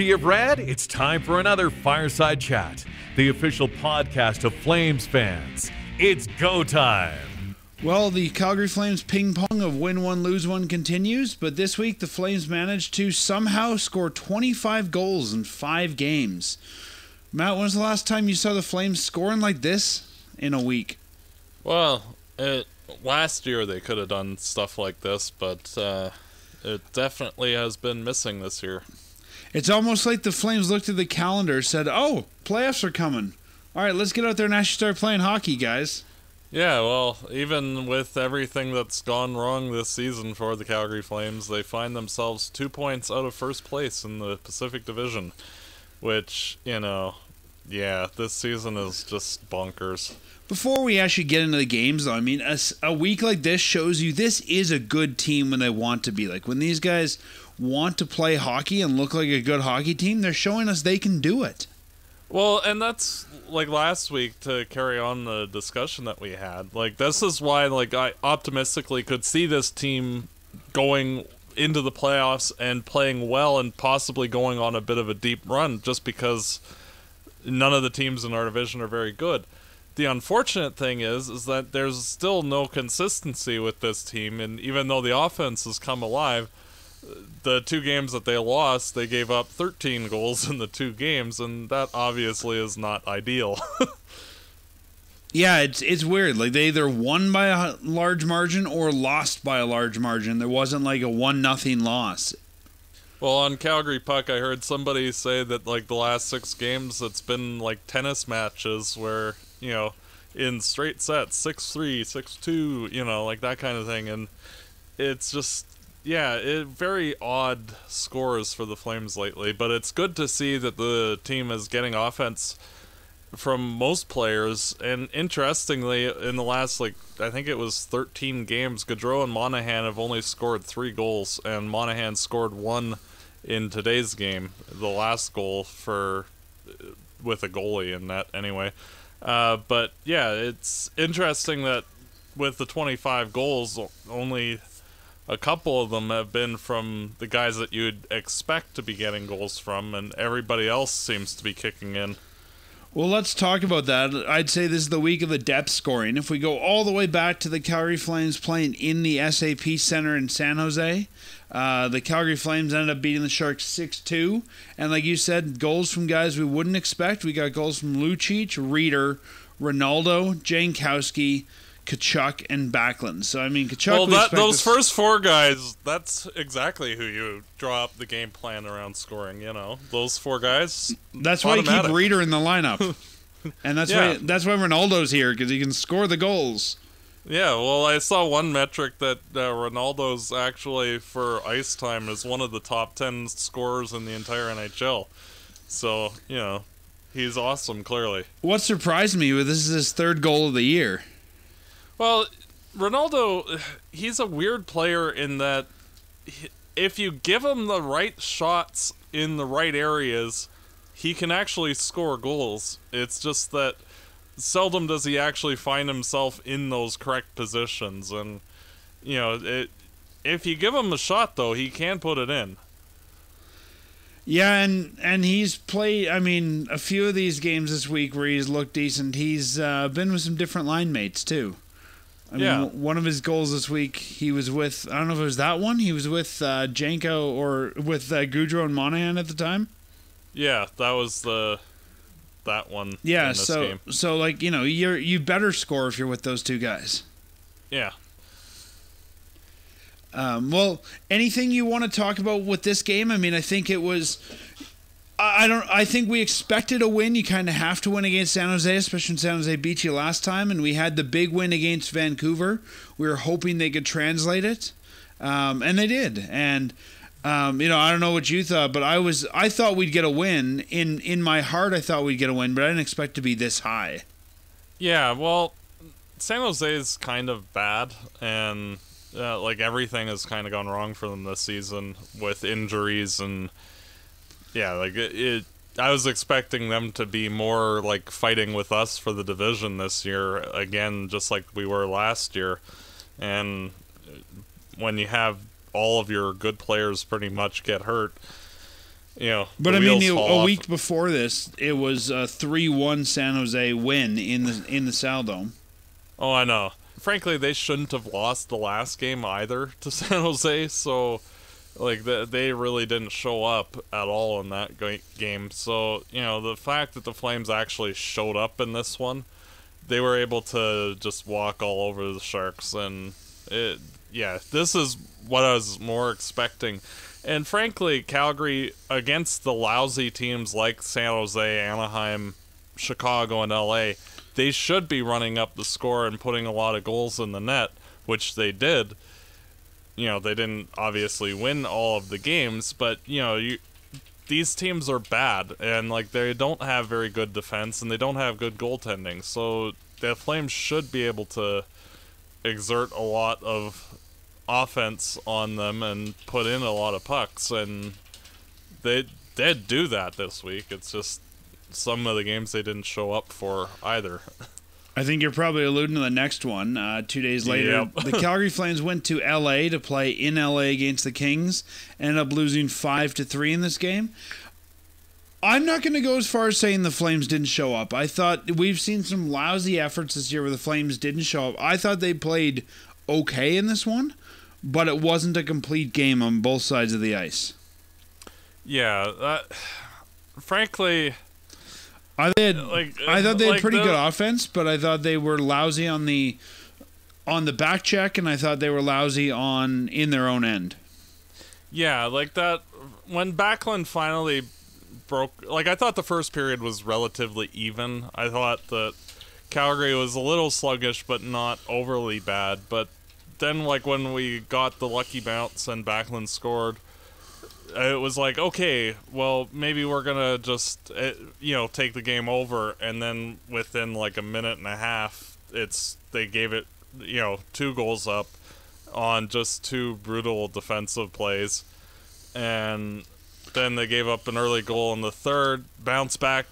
sea of red, it's time for another Fireside Chat, the official podcast of Flames fans. It's go time. Well, the Calgary Flames ping pong of win one, lose one continues, but this week the Flames managed to somehow score 25 goals in five games. Matt, when was the last time you saw the Flames scoring like this in a week? Well, it, last year they could have done stuff like this, but uh, it definitely has been missing this year. It's almost like the Flames looked at the calendar, said, "Oh, playoffs are coming. All right, let's get out there and actually start playing hockey, guys." Yeah, well, even with everything that's gone wrong this season for the Calgary Flames, they find themselves two points out of first place in the Pacific Division, which, you know, yeah, this season is just bonkers. Before we actually get into the games, though, I mean, a, a week like this shows you this is a good team when they want to be. Like when these guys want to play hockey and look like a good hockey team, they're showing us they can do it. Well, and that's like last week to carry on the discussion that we had. Like this is why like I optimistically could see this team going into the playoffs and playing well and possibly going on a bit of a deep run just because none of the teams in our division are very good. The unfortunate thing is is that there's still no consistency with this team and even though the offense has come alive, the two games that they lost, they gave up 13 goals in the two games, and that obviously is not ideal. yeah, it's it's weird. Like they either won by a large margin or lost by a large margin. There wasn't like a one nothing loss. Well, on Calgary Puck, I heard somebody say that like the last six games, it's been like tennis matches where you know in straight sets, six three, six two, you know, like that kind of thing, and it's just yeah, it, very odd scores for the Flames lately, but it's good to see that the team is getting offense from most players. And interestingly, in the last like I think it was 13 games, Gaudreau and Monahan have only scored three goals, and Monahan scored one in today's game, the last goal for with a goalie in that anyway. Uh, but yeah, it's interesting that with the 25 goals, only a couple of them have been from the guys that you'd expect to be getting goals from, and everybody else seems to be kicking in. Well, let's talk about that. I'd say this is the week of the depth scoring. If we go all the way back to the Calgary Flames playing in the SAP Center in San Jose, uh, the Calgary Flames ended up beating the Sharks 6 2. And like you said, goals from guys we wouldn't expect. We got goals from Lucic, Rieder, Rinaldo, Jankowski, Tkachuk and Backlund. So I mean, Tkachuk. Well, that, those first four guys, that's exactly who you draw up the game plan around scoring. You know, those four guys. That's why automatic. you keep Rieder in the lineup, and that's yeah. why that's why Rinaldo's here because he can score the goals. Yeah, well, I saw one metric that uh, Rinaldo's actually for ice time is one of the top ten scorers in the entire NHL. So you know, he's awesome. Clearly, what surprised me was this is his third goal of the year. Well, Rinaldo, he's a weird player in that if you give him the right shots in the right areas, he can actually score goals. It's just that seldom does he actually find himself in those correct positions and you know, it if you give him a shot though, he can put it in. Yeah, and and he's played. I mean, a few of these games this week where he's looked decent. He's uh, been with some different line mates too. I yeah. mean, one of his goals this week, he was with, I don't know if it was that one, he was with uh, Janko or with uh, Gaudreau and Monahan at the time. Yeah, that was the that one. Yeah, so game. so like you know you're you better score if you're with those two guys. Yeah. Um, well, anything you want to talk about with this game? I mean, I think it was I don't. I think we expected a win. You kind of have to win against San Jose, especially when San Jose beat you last time, and we had the big win against Vancouver. We were hoping they could translate it, um, and they did. And um, you know, I don't know what you thought, but I was. I thought we'd get a win. In in my heart, I thought we'd get a win, but I didn't expect to be this high. Yeah, well, San Jose is kind of bad, and uh, like everything has kind of gone wrong for them this season with injuries and yeah, like it, it, I was expecting them to be more like fighting with us for the division this year again, just like we were last year. And when you have all of your good players pretty much get hurt, you know. But I mean, wheels it- fall a week before this, it was a three-one San Jose win in the in the Saddledome. Oh, I know. Frankly, they shouldn't have lost the last game either to San Jose. So, like, the, they really didn't show up at all in that ga- game. So, you know, the fact that the Flames actually showed up in this one, they were able to just walk all over the Sharks. And, it, yeah, this is what I was more expecting. And frankly, Calgary against the lousy teams like San Jose, Anaheim, Chicago, and LA, they should be running up the score and putting a lot of goals in the net, which they did. You know, they didn't obviously win all of the games, but you know, you these teams are bad and like they don't have very good defense and they don't have good goaltending. So the Flames should be able to exert a lot of offense on them and put in a lot of pucks and they did do that this week. It's just some of the games they didn't show up for either. I think you're probably alluding to the next one. Uh, two days later, Yep. the Calgary Flames went to LA to play in LA against the Kings. Ended up losing five to three in this game. I'm not going to go as far as saying the Flames didn't show up. I thought we've seen some lousy efforts this year where the Flames didn't show up. I thought they played okay in this one, but it wasn't a complete game on both sides of the ice. Yeah, that, frankly, I they had, Like, I thought they had like pretty the- good offense, but I thought they were lousy on the on the back check, and I thought they were lousy on in their own end. yeah, like that when Backlund finally broke. Like I thought the first period was relatively even. I thought that Calgary was a little sluggish, but not overly bad. But then, like when we got the lucky bounce and Backlund scored, it was like, okay, well, maybe we're gonna just, uh, you know, take the game over. And then within like a minute and a half, it's they gave it, you know, two goals up on just two brutal defensive plays, and then they gave up an early goal in the third, bounce back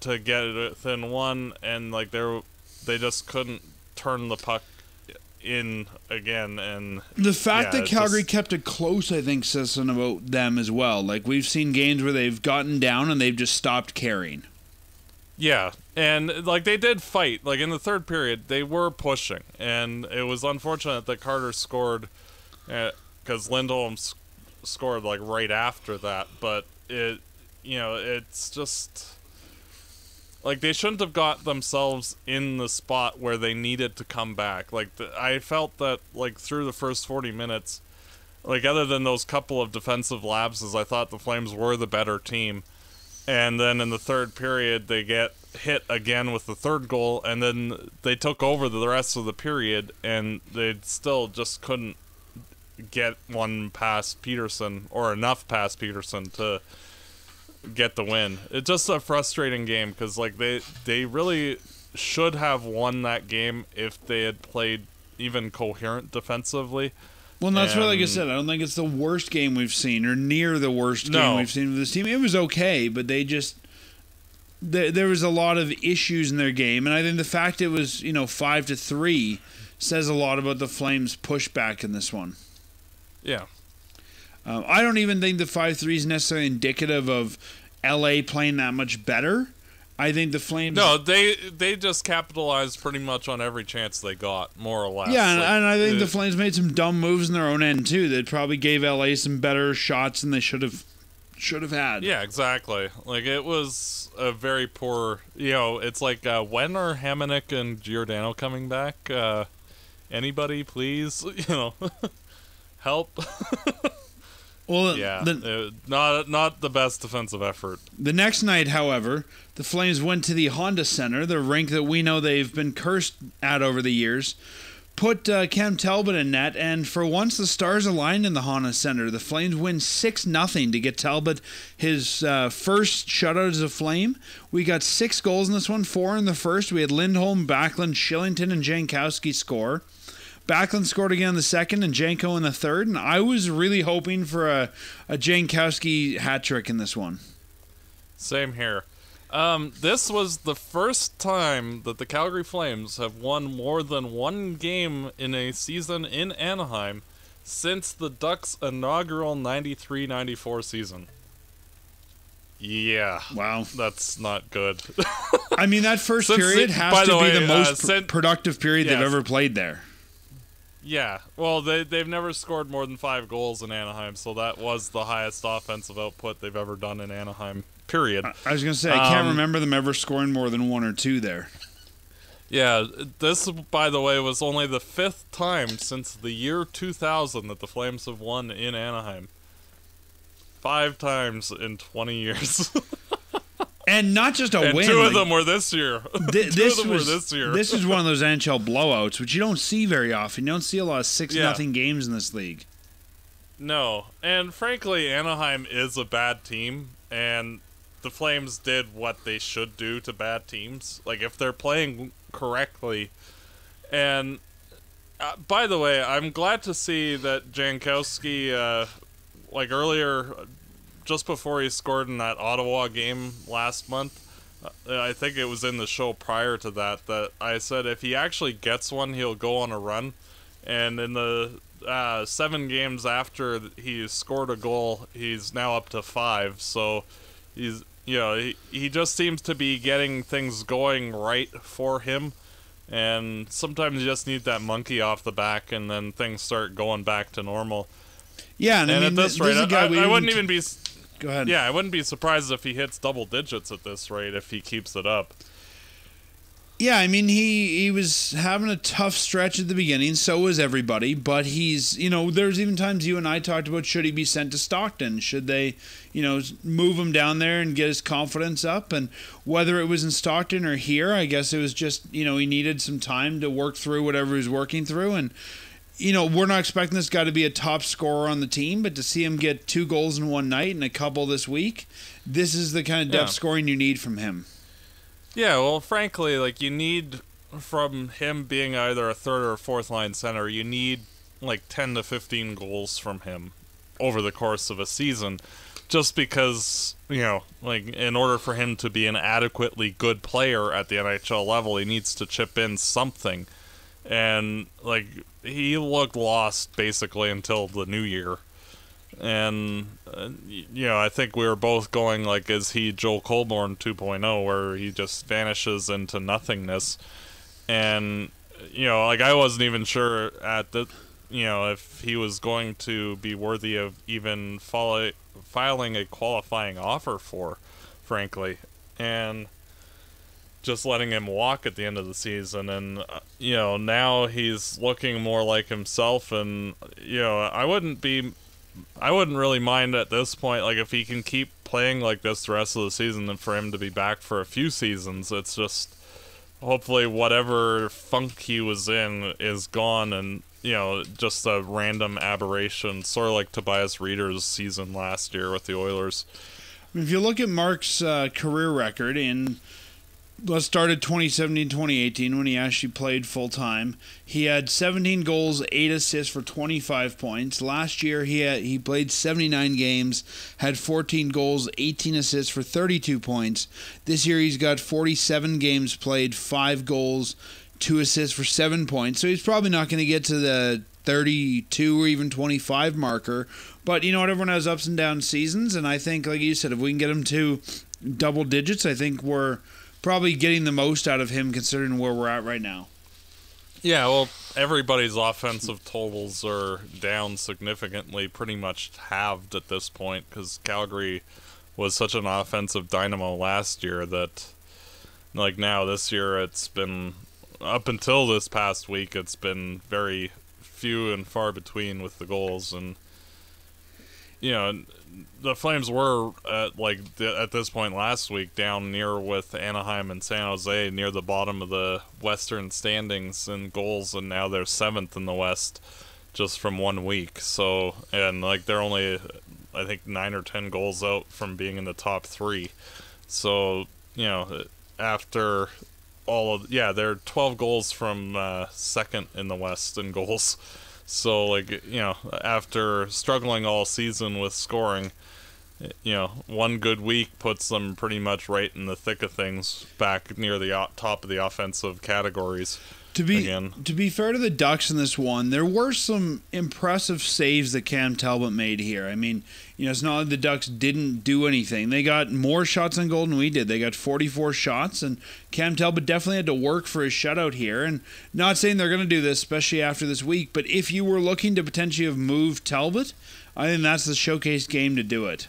to get it within one, and like they they just couldn't turn the puck in again and The fact Yeah, that Calgary just- kept it close, I think, says something about them as well. Like we've seen games where they've gotten down and they've just stopped caring. Yeah, and like they did fight. Like in the third period, they were pushing, and it was unfortunate that Carter scored eh, because Lindholm s- scored like right after that. But it, you know, it's just like they shouldn't have got themselves in the spot where they needed to come back. Like the, I felt that like through the first forty minutes, like other than those couple of defensive lapses, I thought the Flames were the better team and then in the third period they get hit again with the third goal and then they took over the rest of the period and they still just couldn't get one past Petersen or enough past Petersen to get the win. It's just a frustrating game cuz like they they really should have won that game if they had played even coherent defensively. Well, that's why, like I said, I don't think it's the worst game we've seen or near the worst No. game we've seen with this team. It was okay, but they just there, there was a lot of issues in their game, and I think the fact it was you know five to three says a lot about the Flames' pushback in this one. Yeah. Um, I don't even think the five three is necessarily indicative of LA playing that much better. I think the Flames. No, they they just capitalized pretty much on every chance they got, more or less. Yeah, and, Like, and I think uh, the Flames made some dumb moves in their own end too. That probably gave LA some better shots than they should have should have had. Yeah, exactly. Like it was a very poor. You know, it's like uh, when are Hamonic and Giordano coming back? Uh, anybody, please? You know, help. Well, yeah, the, uh, not not the best defensive effort. the next night, however, the Flames went to the Honda Center, the rink that we know they've been cursed at over the years. Put uh, Cam Talbot in net, and for once the stars aligned in the Honda Center. The Flames win six nothing to get Talbot his uh, first shutout as a Flame. We got six goals in this one, four in the first. We had Lindholm, Backlund, Shillington, and Jankowski score. Backlund scored again in the second and Janko in the third, and I was really hoping for a, a Jankowski hat trick in this one. Same here. Um, this was the first time that the Calgary Flames have won more than one game in a season in Anaheim since the Ducks' inaugural 93 94 season. Yeah. Wow. That's not good. I mean, that first Since period has to the be way, the uh, most sin- productive period they've ever played there. Yeah. Well, they they've never scored more than five goals in Anaheim, so that was the highest offensive output they've ever done in Anaheim. Period. I was gonna say I can't Um, remember them ever scoring more than one or two there. Yeah, this, by the way, was only the fifth time since the year 2000 that the Flames have won in Anaheim. Five times in 20 years. And not just a and win. two of like, them were this year. thi- two this of them was were this year. this is one of those NHL blowouts, which you don't see very often. You don't see a lot of six Yeah. nothing games in this league. No, and frankly, Anaheim is a bad team, and the Flames did what they should do to bad teams. Like if they're playing correctly, and uh, by the way, I'm glad to see that Jankowski, uh, like earlier, just before he scored in that Ottawa game last month. uh, I think it was in the show prior to that that I said if he actually gets one, he'll go on a run. And in the uh, seven games after he scored a goal, he's now up to five. So he's you know he, he just seems to be getting things going right for him. And sometimes you just need that monkey off the back, and then things start going back to normal. Yeah, and, And I mean, at this th- rate, is I, I wouldn't even be. Go ahead. Yeah, I wouldn't be surprised if he hits double digits at this rate if he keeps it up. Yeah, I mean he he was having a tough stretch at the beginning, so was everybody, but he's, you know, there's even times you and I talked about should he be sent to Stockton? Should they, you know, move him down there and get his confidence up and whether it was in Stockton or here, I guess it was just, you know, he needed some time to work through whatever he was working through and you know, we're not expecting this guy to be a top scorer on the team, but to see him get two goals in one night and a couple this week, this is the kind of depth Yeah. scoring you need from him. Yeah, well, frankly, like you need from him being either a third or fourth line center, you need like 10 to 15 goals from him over the course of a season just because, you know, like in order for him to be an adequately good player at the NHL level, he needs to chip in something. And like he looked lost basically until the new year. And uh, you know, I think we were both going like, is he Joel Colborne 2.0, where he just vanishes into nothingness? And you know, like I wasn't even sure at the, you know, if he was going to be worthy of even follow, filing a qualifying offer for, frankly, and just letting him walk at the end of the season and uh, you know now he's looking more like himself and you know I wouldn't be I wouldn't really mind at this point like if he can keep playing like this the rest of the season and for him to be back for a few seasons it's just hopefully whatever funk he was in is gone and you know just a random aberration sort of like Tobias Rieder's season last year with the Oilers. If you look at Mark's uh, career record in let's start at 2017 2018 when he actually played full time he had 17 goals 8 assists for 25 points. Last year he had, he played 79 games had 14 goals 18 assists for 32 points. This year he's got 47 games played 5 goals 2 assists for 7 points. So he's probably not going to get to the 32 or even 25 marker. But you know what everyone has ups and down seasons and i think like you said if we can get him to double digits i think we're probably getting the most out of him considering where we're at right now. Yeah, well, everybody's offensive totals are down significantly, pretty much halved at this point because Calgary was such an offensive dynamo last year that, like now this year, it's been up until this past week, it's been very few and far between with the goals and. You know, the Flames were at like at this point last week down near with Anaheim and San Jose near the bottom of the Western standings in goals, and now they're seventh in the West just from one week. So and like they're only I think nine or ten goals out from being in the top three. So you know after all of yeah they're 12 goals from uh, second in the West in goals. So like you know, after struggling all season with scoring, you know, one good week puts them pretty much right in the thick of things, back near the top of the offensive categories. To be again. to be fair to the Ducks in this one, there were some impressive saves that Cam Talbot made here. I mean, you know, it's not like the Ducks didn't do anything. They got more shots on goal than we did. They got 44 shots, and Cam Talbot definitely had to work for his shutout here. And not saying they're going to do this, especially after this week, but if you were looking to potentially have moved Talbot, I think that's the showcase game to do it.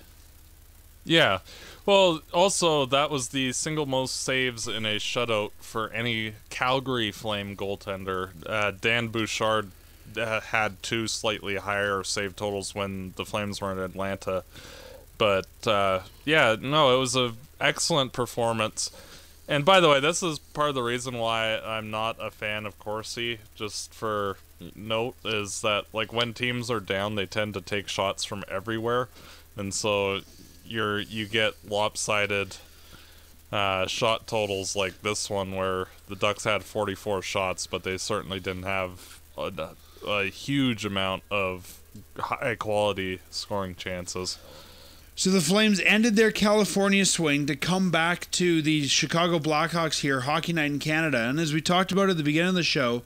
Yeah. Well, also that was the single most saves in a shutout for any Calgary Flame goaltender. Uh, Dan Bouchard uh, had two slightly higher save totals when the Flames were in Atlanta, but uh, yeah, no, it was an excellent performance. And by the way, this is part of the reason why I'm not a fan of Corsi. Just for note, is that like when teams are down, they tend to take shots from everywhere, and so you're you get lopsided uh, shot totals like this one, where the Ducks had 44 shots, but they certainly didn't have a, a huge amount of high quality scoring chances. So the Flames ended their California swing to come back to the Chicago Blackhawks here, Hockey Night in Canada. And as we talked about at the beginning of the show,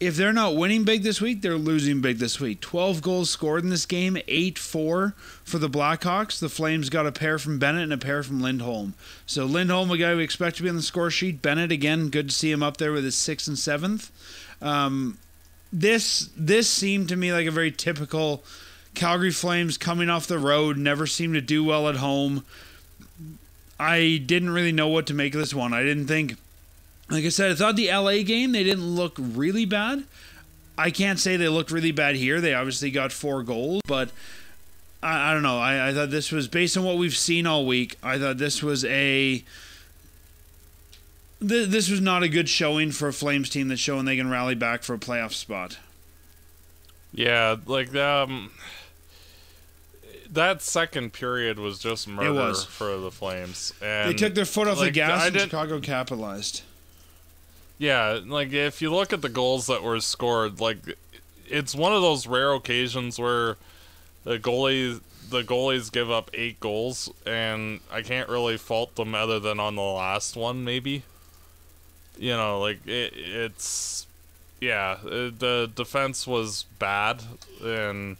if they're not winning big this week, they're losing big this week. 12 goals scored in this game, 8 4 for the Blackhawks. The Flames got a pair from Bennett and a pair from Lindholm. So Lindholm, a guy we expect to be on the score sheet. Bennett, again, good to see him up there with his 6th and 7th. Um, this this seemed to me like a very typical Calgary Flames coming off the road, never seem to do well at home. I didn't really know what to make of this one. I didn't think, like I said, I thought the LA game, they didn't look really bad. I can't say they looked really bad here. They obviously got four goals, but I, I don't know. I, I thought this was, based on what we've seen all week, I thought this was a. Th- this was not a good showing for a Flames team that's showing they can rally back for a playoff spot. Yeah, like um, that second period was just murder was. for the Flames. And They took their foot off the like, gas I and Chicago capitalized. Yeah, like if you look at the goals that were scored, like it's one of those rare occasions where the goalie the goalies give up eight goals, and I can't really fault them other than on the last one, maybe. You know, like it, it's yeah, the defense was bad, and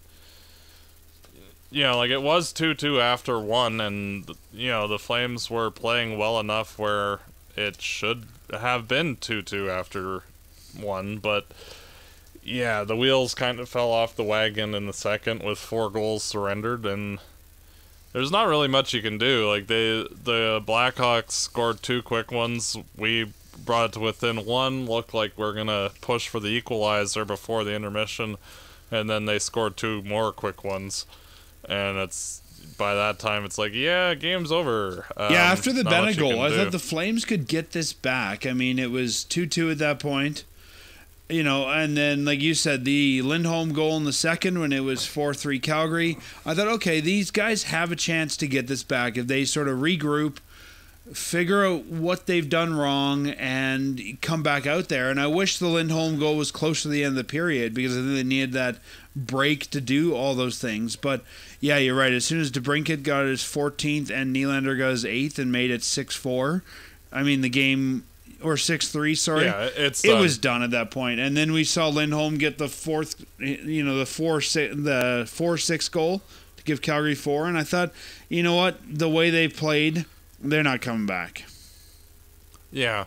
you know, like it was two two after one, and you know the Flames were playing well enough where it should have been 2 2 after one, but yeah, the wheels kind of fell off the wagon in the second with four goals surrendered, and there's not really much you can do. Like, they, the Blackhawks scored two quick ones. We brought it to within one, looked like we're going to push for the equalizer before the intermission, and then they scored two more quick ones. And it's by that time, it's like, yeah, game's over. Um, Yeah, after the not much Bennett you goal, I do. thought the Flames could get this back. I mean, it was 2 2 at that point. You know, and then, like you said, the Lindholm goal in the second when it was 4 3 Calgary. I thought, okay, these guys have a chance to get this back if they sort of regroup, figure out what they've done wrong, and come back out there. And I wish the Lindholm goal was close to the end of the period because I think they needed that break to do all those things. But yeah, you're right. As soon as DeBrincat got his 14th and Nylander got his 8th and made it 6 4, I mean, the game, or 6 3, sorry. Yeah, it's it done. was done at that point. And then we saw Lindholm get the fourth, you know, the 4 6, the 4 6 goal to give Calgary 4. And I thought, you know what? The way they played, they're not coming back. Yeah.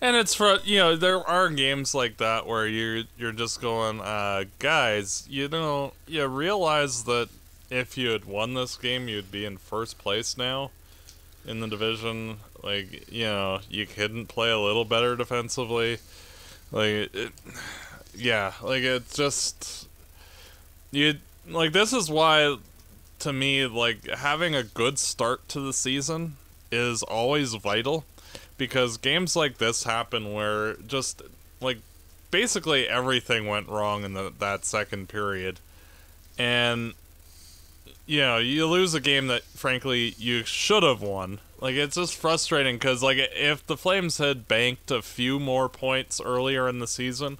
And it's for you know, there are games like that where you're you're just going, uh, guys, you know, you realize that if you had won this game you'd be in first place now in the division. Like, you know, you couldn't play a little better defensively. Like it, yeah, like it's just you like this is why to me like having a good start to the season is always vital because games like this happen where just like basically everything went wrong in the, that second period. And you know you lose a game that frankly you should have won. Like it's just frustrating because like if the flames had banked a few more points earlier in the season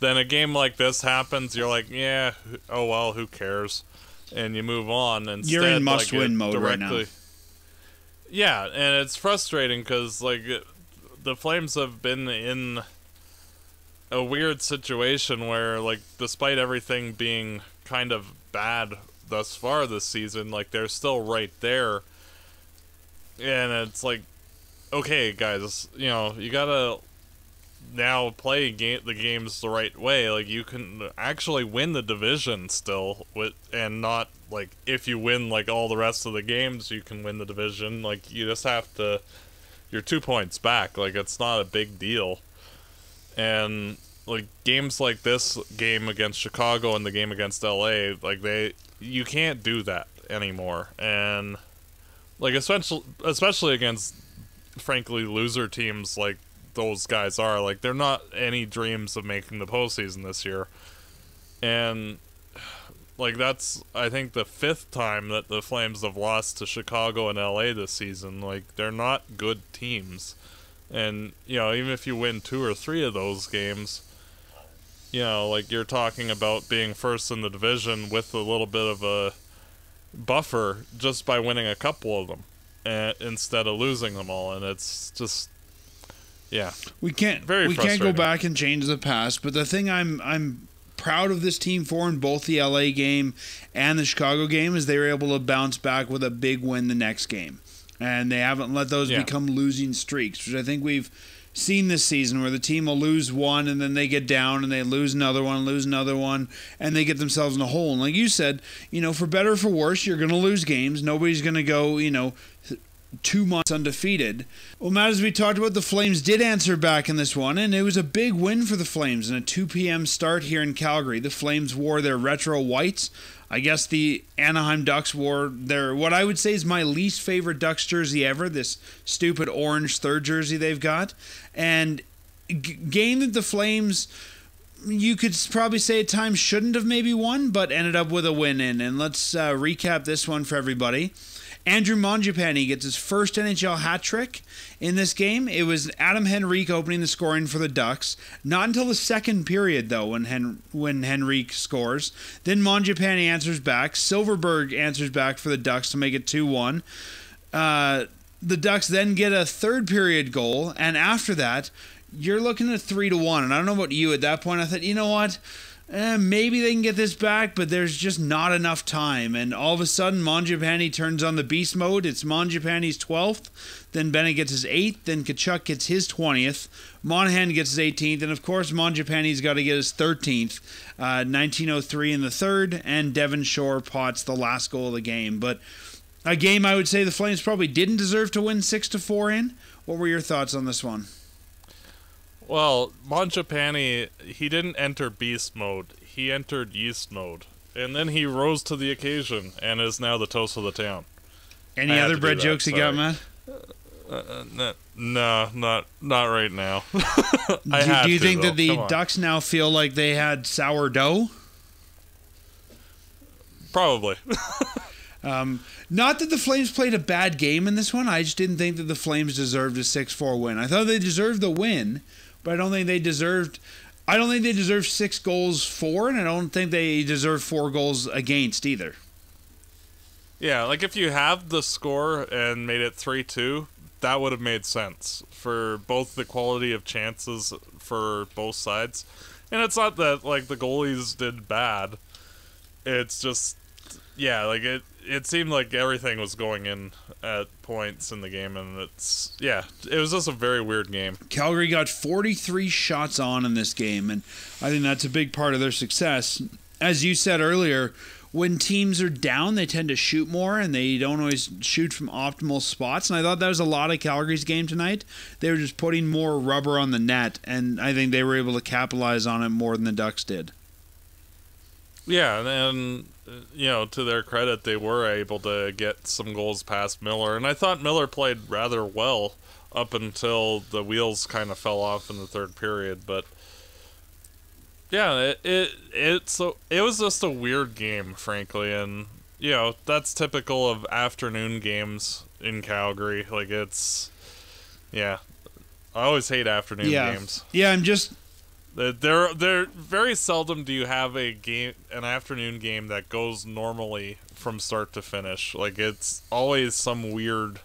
then a game like this happens you're like yeah oh well who cares? And you move on. And You're in must-win mode right now. Yeah, and it's frustrating because like the Flames have been in a weird situation where like despite everything being kind of bad thus far this season, like they're still right there. And it's like okay, guys, you know, you got to now play the games the right way. Like you can actually win the division still with and not like if you win like all the rest of the games, you can win the division. Like you just have to you're 2 points back. Like it's not a big deal. And like games like this game against Chicago and the game against LA, like they you can't do that anymore. And like especially especially against frankly loser teams like those guys are. Like they're not any dreams of making the postseason this year, and like that's I think the fifth time that the Flames have lost to Chicago and LA this season. Like they're not good teams, and you know even if you win two or three of those games. You know, like you're talking about being first in the division with a little bit of a buffer just by winning a couple of them and, instead of losing them all, and it's just yeah. We can't Very we can't go back and change the past, but the thing I'm I'm proud of this team for in both the LA game and the Chicago game is they were able to bounce back with a big win the next game. And they haven't let those Yeah. become losing streaks, which I think we've seen this season where the team will lose one and then they get down and they lose another one, lose another one, and they get themselves in a hole. And like you said, you know, for better or for worse, you're going to lose games. Nobody's going to go, you know, two months undefeated. Well, Matt, as we talked about, the Flames did answer back in this one, and it was a big win for the Flames in a 2 p.m. start here in Calgary. The Flames wore their retro whites. I guess the Anaheim Ducks wore their what I would say is my least favorite Ducks jersey ever. This stupid orange third jersey they've got, and game that the Flames you could probably say at times shouldn't have maybe won, but ended up with a win in. And let's uh, recap this one for everybody. Andrew Mangiapane gets his first NHL hat trick in this game. It was Adam Henrique opening the scoring for the Ducks. Not until the second period, though, when Hen- when Henrique scores. Then Mangiapane answers back. Silfverberg answers back for the Ducks to make it 2 1. Uh, the Ducks then get a third period goal, and after that, you're looking at three to one. And I don't know about you at that point. I thought, you know what? Eh, maybe they can get this back, but there's just not enough time. And all of a sudden, Mangiapane turns on the beast mode. It's Mangiapane's 12th. Then Bennett gets his 8th. Then Tkachuk gets his 20th. Monahan gets his 18th. And of course, Mangiapane's got to get his 13th. Uh, 1903 in the third. And Devin Shore pots the last goal of the game. But a game I would say the Flames probably didn't deserve to win 6 to 4 in. What were your thoughts on this one? Well, Mangiapane, he didn't enter beast mode. He entered yeast mode. And then he rose to the occasion and is now the toast of the town. Any I other bread jokes you got, man? Matt? Uh, no, no, not not right now. I do, have do you to, think though. that the Ducks now feel like they had sourdough? Probably. Not that the Flames played a bad game in this one. I just didn't think that the Flames deserved a 6 4 win. I thought they deserved the win, but I don't think they deserved. I don't think they deserved six goals for, and I don't think they deserve four goals against either. yeah, like if you have the score and made it 3 2, that would have made sense for both the quality of chances for both sides. And it's not that, like, the goalies did bad. It's just, yeah, like, it, it seemed like everything was going in at points in the game, and it's, yeah, it was just a very weird game. Calgary got 43 shots on in this game, and I think that's a big part of their success. As you said earlier, when teams are down, they tend to shoot more and they don't always shoot from optimal spots. And I thought that was a lot of Calgary's game tonight. They were just putting more rubber on the net, and I think they were able to capitalize on it more than the Ducks did. Yeah, and, you know, to their credit, they were able to get some goals past Miller, and I thought Miller played rather well up until the wheels kind of fell off in the third period. But yeah, it it it's a, it was just a weird game, frankly, and you know that's typical of afternoon games in Calgary. Like it's yeah, I always hate afternoon yeah, games. yeah. I'm just There- There. Very seldom do you have a game, an afternoon game that goes normally from start to finish. Like it's always some weirdness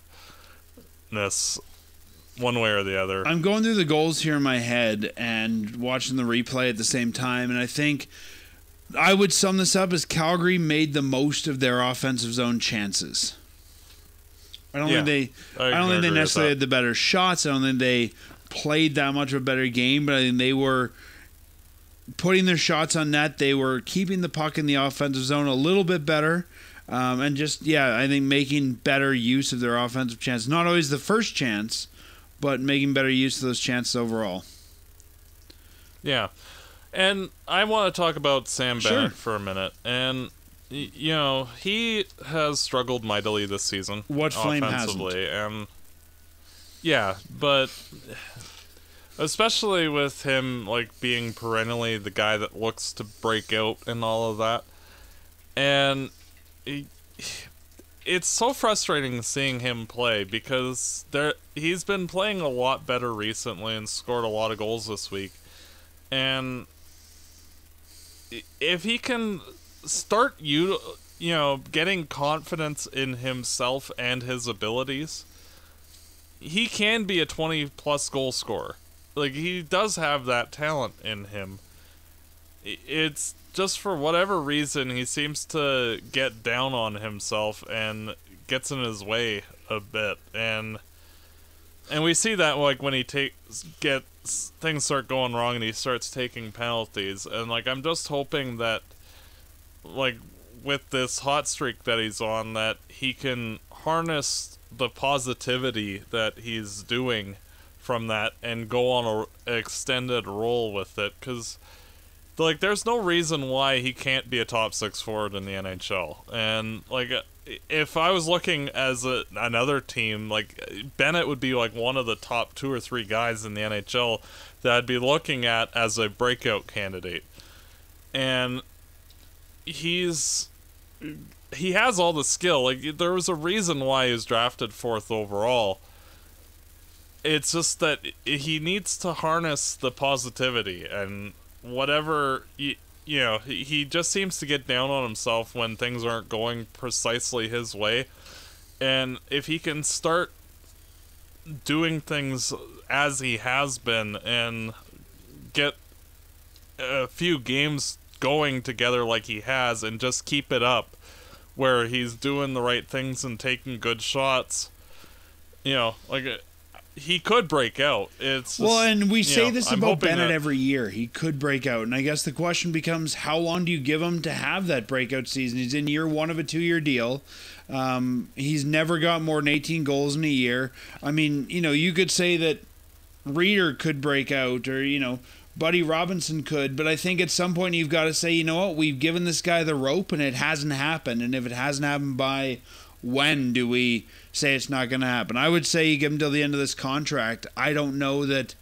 one way or the other. I'm going through the goals here in my head and watching the replay at the same time, and I think I would sum this up as Calgary made the most of their offensive zone chances. I don't Yeah, think they. I I, don't think they necessarily had the better shots. I don't think they played that much of a better game, but I think they were putting their shots on net. They were keeping the puck in the offensive zone a little bit better. Um, and just yeah, I think making better use of their offensive chance. Not always the first chance, but making better use of those chances overall. Yeah. And I want to talk about Sam Sure. For a minute. And, you know, he has struggled mightily this season. What Flame offensively, And, yeah, but especially with him, like, being perennially the guy that looks to break out and all of that. And it's so frustrating seeing him play because there he's been playing a lot better recently and scored a lot of goals this week. And if he can start you you know getting confidence in himself and his abilities, he can be a 20 plus goal scorer. Like he does have that talent in him. It's just for whatever reason he seems to get down on himself and gets in his way a bit and and we see that like when he takes gets things start going wrong and he starts taking penalties and like I'm just hoping that like with this hot streak that he's on that he can harness the positivity that he's doing from that and go on a extended roll with it cuz like there's no reason why he can't be a top 6 forward in the NHL and like uh, if I was looking as a, another team like Bennett would be like one of the top 2 or 3 guys in the NHL that I'd be looking at as a breakout candidate. And he's he has all the skill. Like there was a reason why he was drafted fourth overall. It's just that he needs to harness the positivity and whatever you, you know. He, he just seems to get down on himself when things aren't going precisely his way, and if he can start doing things as he has been and get a few games going together like he has and just keep it up where he's doing the right things and taking good shots you know like uh, he could break out it's Well, just, and we say know, this I'm about Bennett that- every year. He could break out. And I guess the question becomes how long do you give him to have that breakout season? He's in year one of a two year deal. Um, he's never got more than 18 goals in a year. I mean, you know, you could say that Rieder could break out or, you know, Buddy Robinson could, but I think at some point you've got to say, you know what, we've given this guy the rope and it hasn't happened. And if it hasn't happened by when do we say it's not going to happen? I would say you give him till the end of this contract. I don't know that.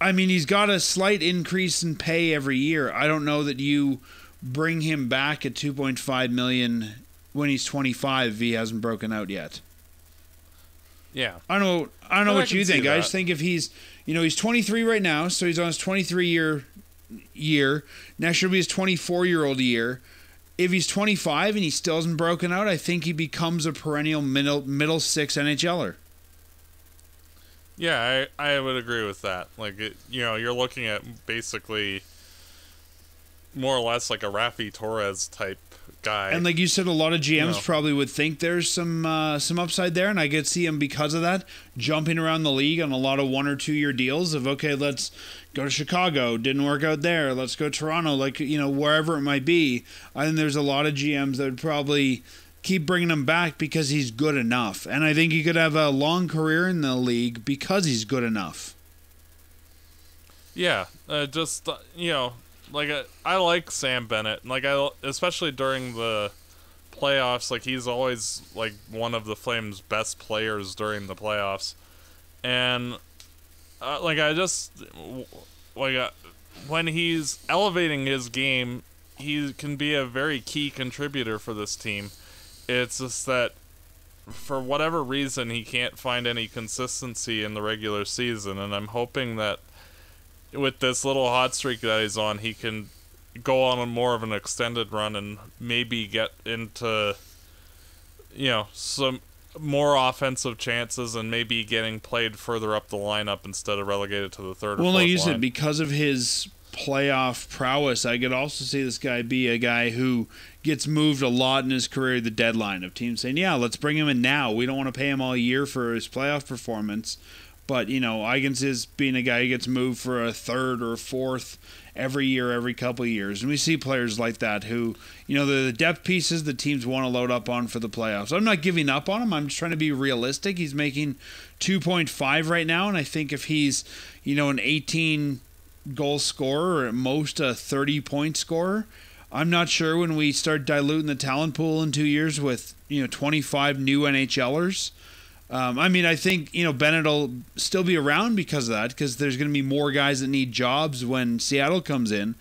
I mean, he's got a slight increase in pay every year. I don't know that you bring him back at 2.5 million when he's 25 if he hasn't broken out yet. yeah I don't know. I don't know I what you think. I just think if he's, you know, he's 23 right now, so he's on his 23 year year. Next year will be his 24 year old year. If he's 25 and he still hasn't broken out, I think he becomes a perennial middle middle six NHLer. yeah i i would agree with that like it, you know you're looking at basically more or less like a Raffi Torres type guy And like you said, a lot of GMs No. probably would think there's some uh, some upside there, and I could see him because of that jumping around the league on a lot of one or two year deals. Of okay, let's go to Chicago, didn't work out there. Let's go to Toronto, like you know wherever it might be. I think there's a lot of GMs that would probably keep bringing him back because he's good enough, and I think he could have a long career in the league because he's good enough. Yeah, uh, just uh, you know, like uh, I like Sam Bennett, like I especially during the playoffs. Like he's always like one of the Flames' best players during the playoffs, and uh, like I just like uh, when he's elevating his game, he can be a very key contributor for this team. It's just that for whatever reason he can't find any consistency in the regular season, and I'm hoping that with this little hot streak that he's on, he can go on a more of an extended run and maybe get into, you know, some more offensive chances and maybe getting played further up the lineup instead of relegated to the third. Well, like you said, because of his playoff prowess, I could also see this guy be a guy who gets moved a lot in his career the deadline of teams saying, "Yeah, let's bring him in now. We don't want to pay him all year for his playoff performance." But you know, I can see being a guy who gets moved for a third or fourth every year, every couple of years, and we see players like that who, you know, the depth pieces the teams want to load up on for the playoffs. I'm not giving up on him. I'm just trying to be realistic. He's making 2.5 right now, and I think if he's, you know, an 18 goal scorer or at most a 30 point scorer. I'm not sure when we start diluting the talent pool in two years with you know 25 new NHLers. Um, I mean, I think you know Bennett will still be around because of that, because there's going to be more guys that need jobs when Seattle comes in.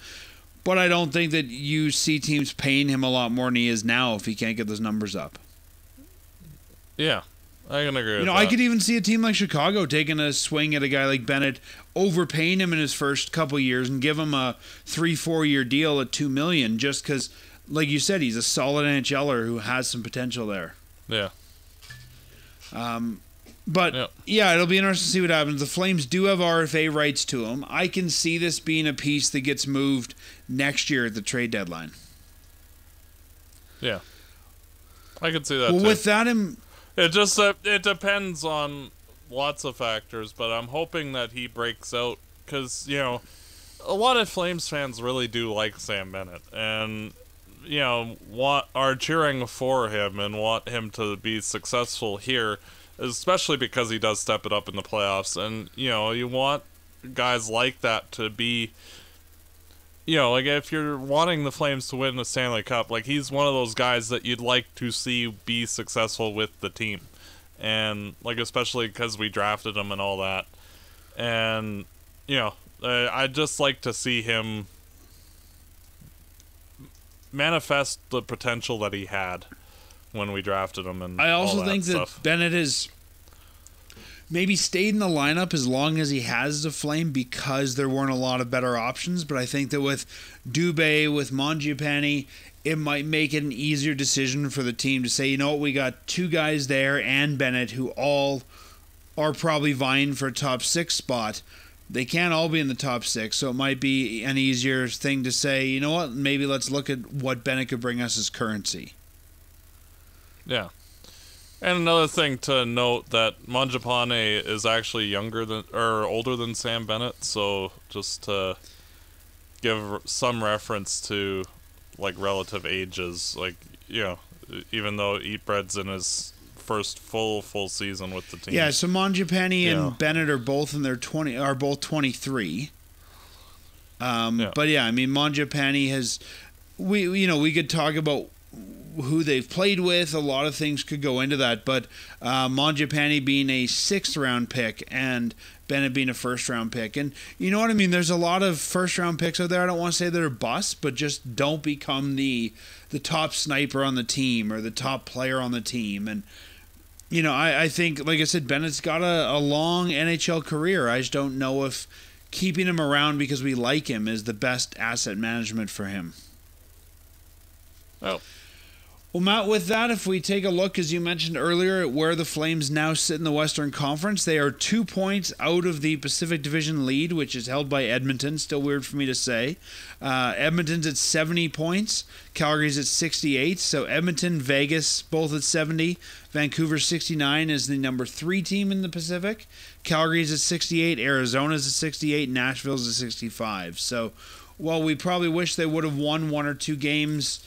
But I don't think that you see teams paying him a lot more than he is now if he can't get those numbers up. yeah, I can agree. You know, that. I could even see a team like Chicago taking a swing at a guy like Bennett, overpaying him in his first couple years and give him a three, four year deal at two million, just because, like you said, he's a solid NHLer who has some potential there. Yeah, But Yep. yeah, it'll be interesting to see what happens. The Flames do have RFA rights to him. I can see this being a piece that gets moved next year at the trade deadline. yeah, I could see that. well, too. with that in It just uh, it depends on lots of factors, but I'm hoping that he breaks out because you know a lot of Flames fans really do like Sam Bennett and you know want are cheering for him and want him to be successful here, especially because he does step it up in the playoffs, and you know you want guys like that to be you know, like if you're wanting the Flames to win the Stanley Cup, like he's one of those guys that you'd like to see be successful with the team, and like especially because we drafted him and all that, and you know, I'd just like to see him manifest the potential that he had when we drafted him, and I also that think that. Bennett has maybe stayed in the lineup as long as he has the flame because there weren't a lot of better options. But I think that with Dubé, with Mangiapane, it might make it an easier decision for the team to say, you know what, we got two guys there and Bennett who all are probably vying for a top six spot. They can't all be in the top six, so it might be an easier thing to say, you know what, maybe let's look at what Bennett could bring us as currency. Yeah. And another thing to note that Mangiapane is actually younger than or older than Sam Bennett, so just to give some reference to like relative ages, like you know, even though Eatbread's in his first full full season with the team. Yeah, so Mangiapane Yeah. and Bennett are both in their twenty are both twenty three. Um, Yeah. but yeah, I mean Mangiapane has we you know we could talk about who they've played with. A lot of things could go into that, but uh, Mangiapane being a sixth round pick and Bennett being a first round pick, and you know what I mean. There's a lot of first round picks out there. I don't want to say they're busts, but just don't become the the top sniper on the team or the top player on the team, and you know, I, I think, like I said, Bennett's got a, a long NHL career. I just don't know if keeping him around because we like him is the best asset management for him. Oh. Well, Matt, with that, if we take a look, as you mentioned earlier, at where the Flames now sit in the Western Conference, they are two points out of the Pacific Division lead, which is held by Edmonton. Still weird for me to say. Uh, Edmonton's at 70 points, Calgary's at 68. So Edmonton, Vegas, both at 70. Vancouver 69 is the number three team in the Pacific. Calgary's at 68. Arizona's at 68. Nashville's at 65. So while we probably wish they would have won one or two games,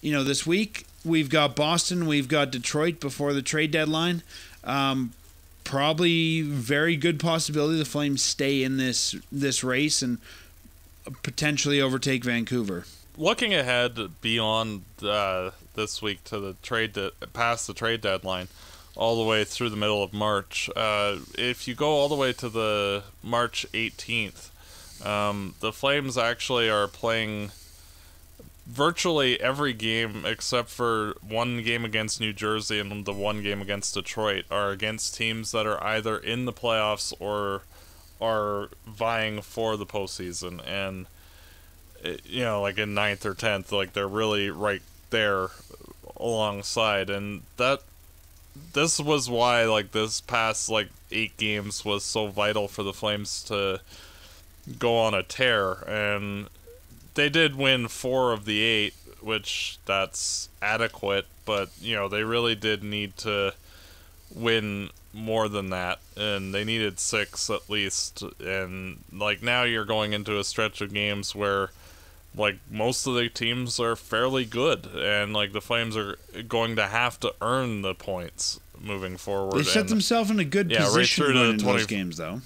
you know, this week, we've got Boston, we've got Detroit before the trade deadline. Um, probably very good possibility the Flames stay in this this race and potentially overtake Vancouver. looking ahead beyond uh, this week to the trade de- past the trade deadline all the way through the middle of March uh, if you go all the way to the March 18th um, the Flames actually are playing virtually every game except for one game against New Jersey and the one game against Detroit are against teams that are either in the playoffs or are vying for the postseason. And you know, like in ninth or tenth, like they're really right there alongside, and that this was why like this past like eight games was so vital for the Flames to go on a tear, and they did win four of the eight, which that's adequate. But you know they really did need to win more than that, and they needed six at least. And like now you're going into a stretch of games where like most of the teams are fairly good, and like the Flames are going to have to earn the points moving forward. They set and- themselves in a good Yeah, right position through to into 20 those games, though.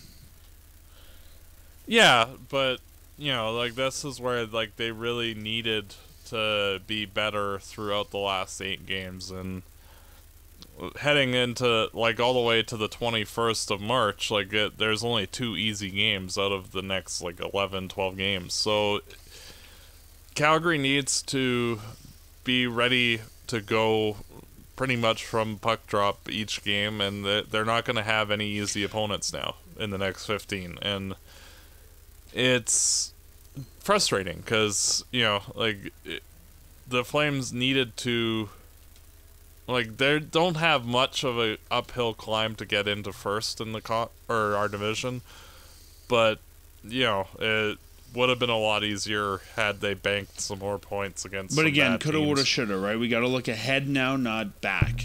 Yeah, but you know, like this is where like they really needed to be better throughout the last eight games and heading into like all the way to the 21st of March, like it, there's only two easy games out of the next like 11, 12 games. So Calgary needs to be ready to go pretty much from puck drop each game and they- they're not going to have any easy opponents now in the next 15 and it's frustrating because you know like it, the flames needed to like they don't have much of a uphill climb to get into first in the co- or our division but you know it would have been a lot easier had they banked some more points against But again, coulda, woulda, shoulda, right? We got to look ahead now, not back.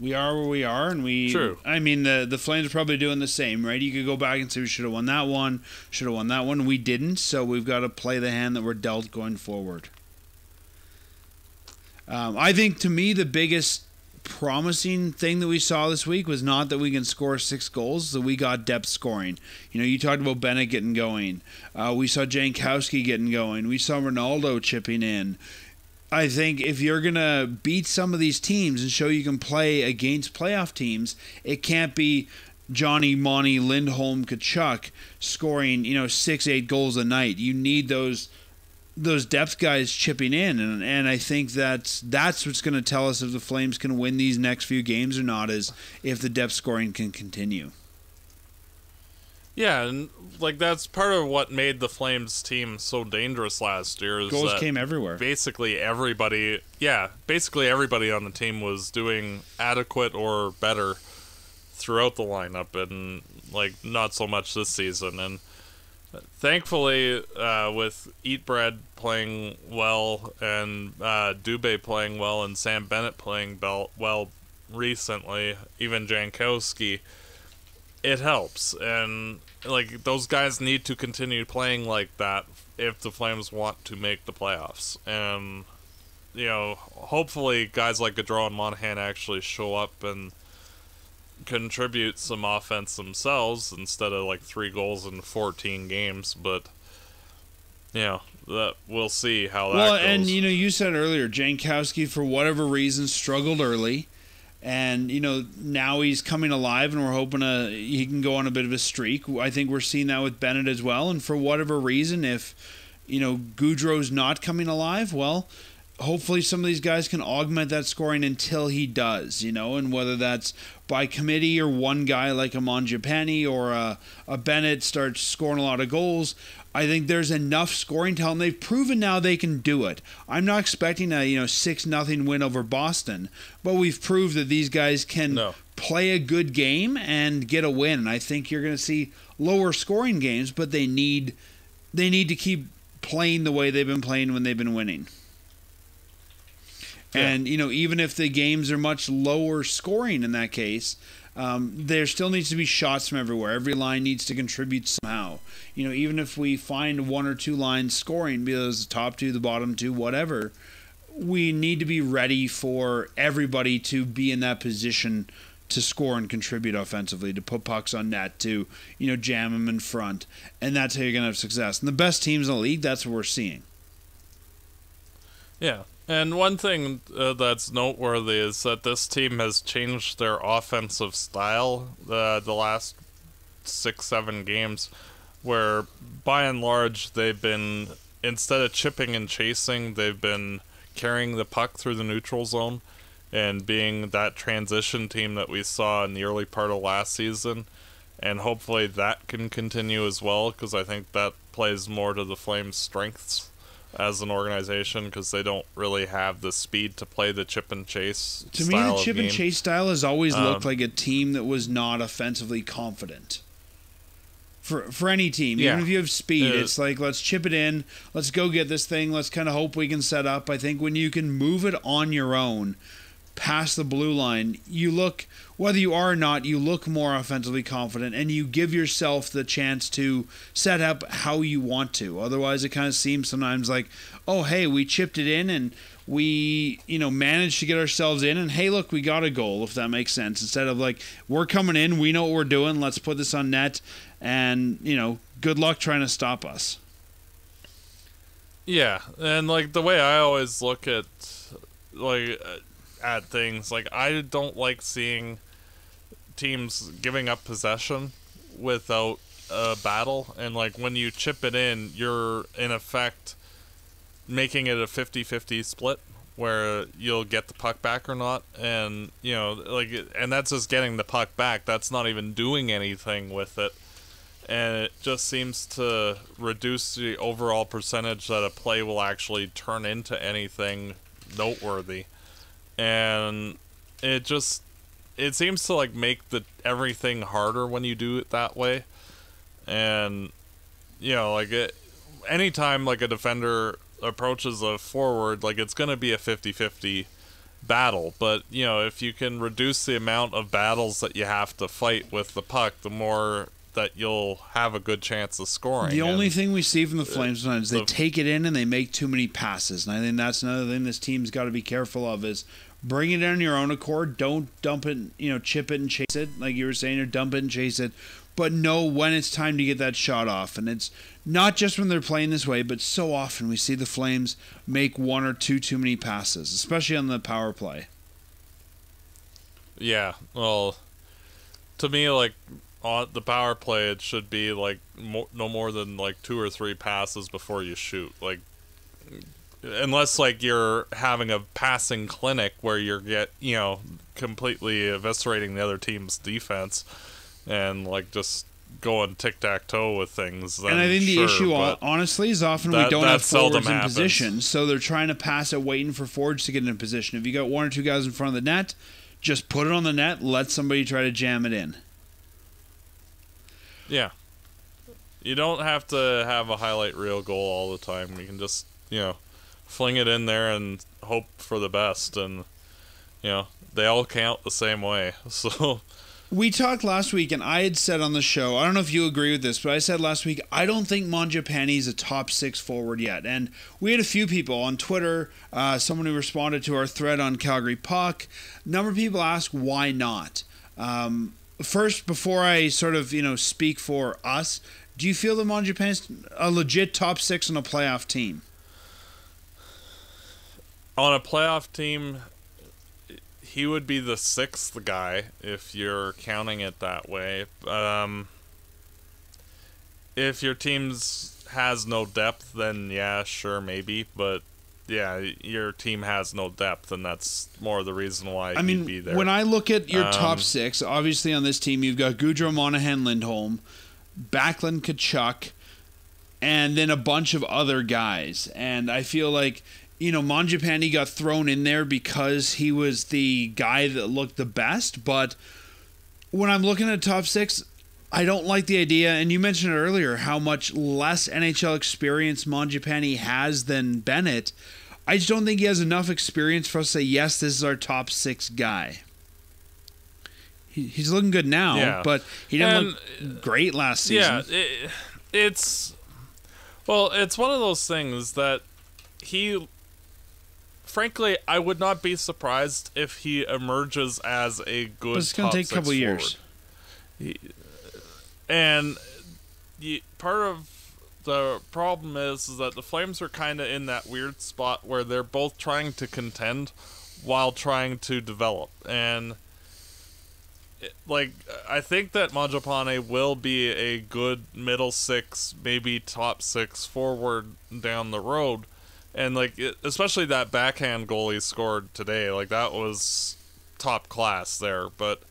We are where we are, and we. True. I mean, the the Flames are probably doing the same, right? You could go back and say we should have won that one, should have won that one. We didn't, so we've got to play the hand that we're dealt going forward. Um, I think to me the biggest promising thing that we saw this week was not that we can score six goals, that we got depth scoring. You know, you talked about Bennett getting going. Uh, we saw Jankowski getting going. We saw Rinaldo chipping in. I think if you're gonna beat some of these teams and show you can play against playoff teams, it can't be Johnny, Monty, Lindholm, Tkachuk scoring you know six, eight goals a night. You need those those depth guys chipping in, and and I think that's that's what's going to tell us if the Flames can win these next few games or not. Is if the depth scoring can continue. Yeah, and like that's part of what made the Flames team so dangerous last year. Is Goals came everywhere. Basically, everybody, yeah, basically everybody on the team was doing adequate or better throughout the lineup, and like not so much this season. And thankfully, uh, with Eat Bread playing well and uh, Dubé playing well and Sam Bennett playing well recently, even Jankowski it helps. And like those guys need to continue playing like that if the flames want to make the playoffs. And you know hopefully guys like Gaudreau and Monahan actually show up and contribute some offense themselves instead of like three goals in 14 games. But you know that we'll see how that Well, goes. and you know, you said earlier, Jankowski for whatever reason struggled early, and you know now he's coming alive, and we're hoping uh he can go on a bit of a streak. I think we're seeing that with Bennett as well, and for whatever reason, if you know Gaudreau's not coming alive, well. Hopefully, some of these guys can augment that scoring until he does, you know, and whether that's by committee or one guy like a Mangiapane or a, a Bennett starts scoring a lot of goals, I think there's enough scoring talent. They've proven now they can do it. I'm not expecting a you know six nothing win over Boston, but we've proved that these guys can No. play a good game and get a win. And I think you're going to see lower scoring games, but they need they need to keep playing the way they've been playing when they've been winning. Yeah. And you know, even if the games are much lower scoring in that case, um, there still needs to be shots from everywhere. Every line needs to contribute somehow. You know, even if we find one or two lines scoring, be those the top two, the bottom two, whatever, we need to be ready for everybody to be in that position to score and contribute offensively, to put pucks on net, to you know jam them in front, and that's how you're gonna have success. And the best teams in the league, that's what we're seeing. Yeah. And one thing uh, that's noteworthy is that this team has changed their offensive style uh, the last six, seven games, where by and large they've been, instead of chipping and chasing, they've been carrying the puck through the neutral zone and being that transition team that we saw in the early part of last season. And hopefully that can continue as well, because I think that plays more to the Flames' strengths as an organization because they don't really have the speed to play the chip and chase. To me, the chip and chase style has always looked Um, like a team that was not offensively confident. For for any team, even if you have speed, Uh, it's like let's chip it in, let's go get this thing, let's kind of hope we can set up. I think when you can move it on your own, past the blue line, you look whether you are or not, you look more offensively confident, and you give yourself the chance to set up how you want to. Otherwise, it kind of seems sometimes like, oh hey, we chipped it in and we you know managed to get ourselves in and hey look we got a goal if that makes sense instead of like we're coming in we know what we're doing let's put this on net and you know good luck trying to stop us Yeah, and like the way I always look at like at things, like I don't like seeing teams giving up possession without a battle. And like when you chip it in, you're in effect making it a 50-50 split where you'll get the puck back or not. And you know like and that's just getting the puck back. That's not even doing anything with it. And it just seems to reduce the overall percentage that a play will actually turn into anything noteworthy and it just it seems to like make the everything harder when you do it that way. And you know like it anytime like a defender approaches a forward like it's going to be a 50-50 battle. But you know if you can reduce the amount of battles that you have to fight with the puck the more that you'll have a good chance of scoring. The only And- thing we see from the flames sometimes is they take it in and they make too many passes. And i think that's another thing this team's got to be careful of is bring it on your own accord. Don't dump it you know chip it and chase it like you were saying or dump it and chase it. But know when it's time to get that shot off. And it's not just when they're playing this way but so often we see the flames make one or two too many passes especially on the power play. Yeah, well, to me, like on the power play, it should be like mo- no more than like two or three passes before you shoot. Like, unless like you're having a passing clinic where you're get you know completely eviscerating the other team's defense and like just going tic tac toe with things. And I think the sure, issue, honestly, is often we don't have forwards in happens. position, so they're trying to pass it, waiting for forwards to get in a position. If you got one or two guys in front of the net, just put it on the net, let somebody try to jam it in. Yeah. You don't have to have a highlight reel goal all the time. You can just, you know, fling it in there and hope for the best and you know, they all count the same way. So We talked last week, and I had said on the show, I don't know if you agree with this, but I said last week, I don't think Mangiapane is a top six forward yet. And we had a few people on Twitter, uh, someone who responded to our thread on Calgary Puck. Number of people asked why not. Um, first, before I sort of, you know, speak for us, do you feel that is a legit top six on a playoff team? On a playoff team he would be the sixth guy if you're counting it that way. Um, if your team's has no depth, then yeah, sure, maybe. But yeah, your team has no depth, and that's more of the reason why I you'd mean, be there. when I look at your top Um, six, obviously on this team you've got Gaudreau, Monahan, Lindholm, Backlund, Tkachuk, and then a bunch of other guys. And I feel like you know Mangiapane got thrown in there because he was the guy that looked the best. But when I'm looking at top six, I don't like the idea. And you mentioned it earlier how much less NHL experience Mangiapane has than Bennett. I just don't think he has enough experience for us to say yes, this is our top six guy. He, he's looking good now, Yeah. but he didn't And, look great last season. Yeah, it, it's well, it's one of those things that he. Frankly, I would not be surprised if he emerges as a good. but it's going to take a couple years. forward. And y part of the problem is, is that the Flames are kind of in that weird spot where they're both trying to contend while trying to develop. And it- like I think that Mangiapane will be a good middle six, maybe top six forward down the road, and like it, especially that backhand goal he scored today, like that was top class there. But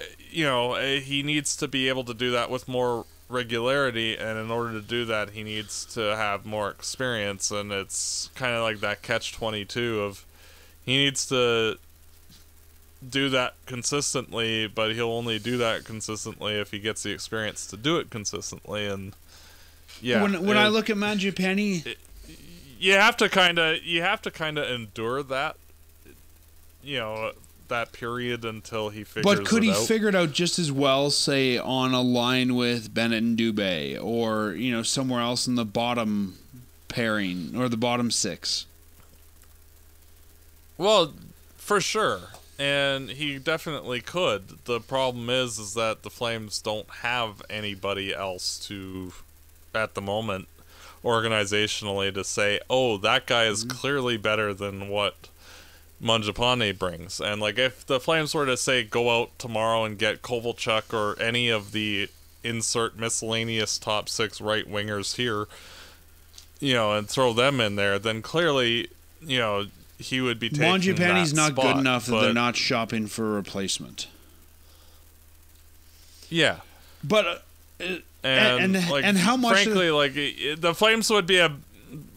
uh, you know uh, he needs to be able to do that with more regularity, and in order to do that, he needs to have more experience, and it's kind of like that catch twenty two of he needs to do that consistently, but he'll only do that consistently if he gets the experience to do it consistently, and yeah. when when I look at Mangiapane, you have to kind of you have to kind of endure that you know that period until he figures out. but could he out. figure it out just as well, say on a line with Bennett and Dubé, or you know somewhere else in the bottom pairing or the bottom six? well for sure and he definitely could the problem is is that the flames don't have anybody else to at the moment organizationally to say oh that guy is clearly better than what Mangiapane brings. And like if the Flames were to say go out tomorrow and get Kovalchuk or any of the insert miscellaneous top six right wingers here, you know, and throw them in there, then clearly, you know, he would be taking Mangiapane's not spot, good enough that they're not shopping for a replacement. Yeah. But uh, And, and- like, and how much Frankly, like the Flames would be a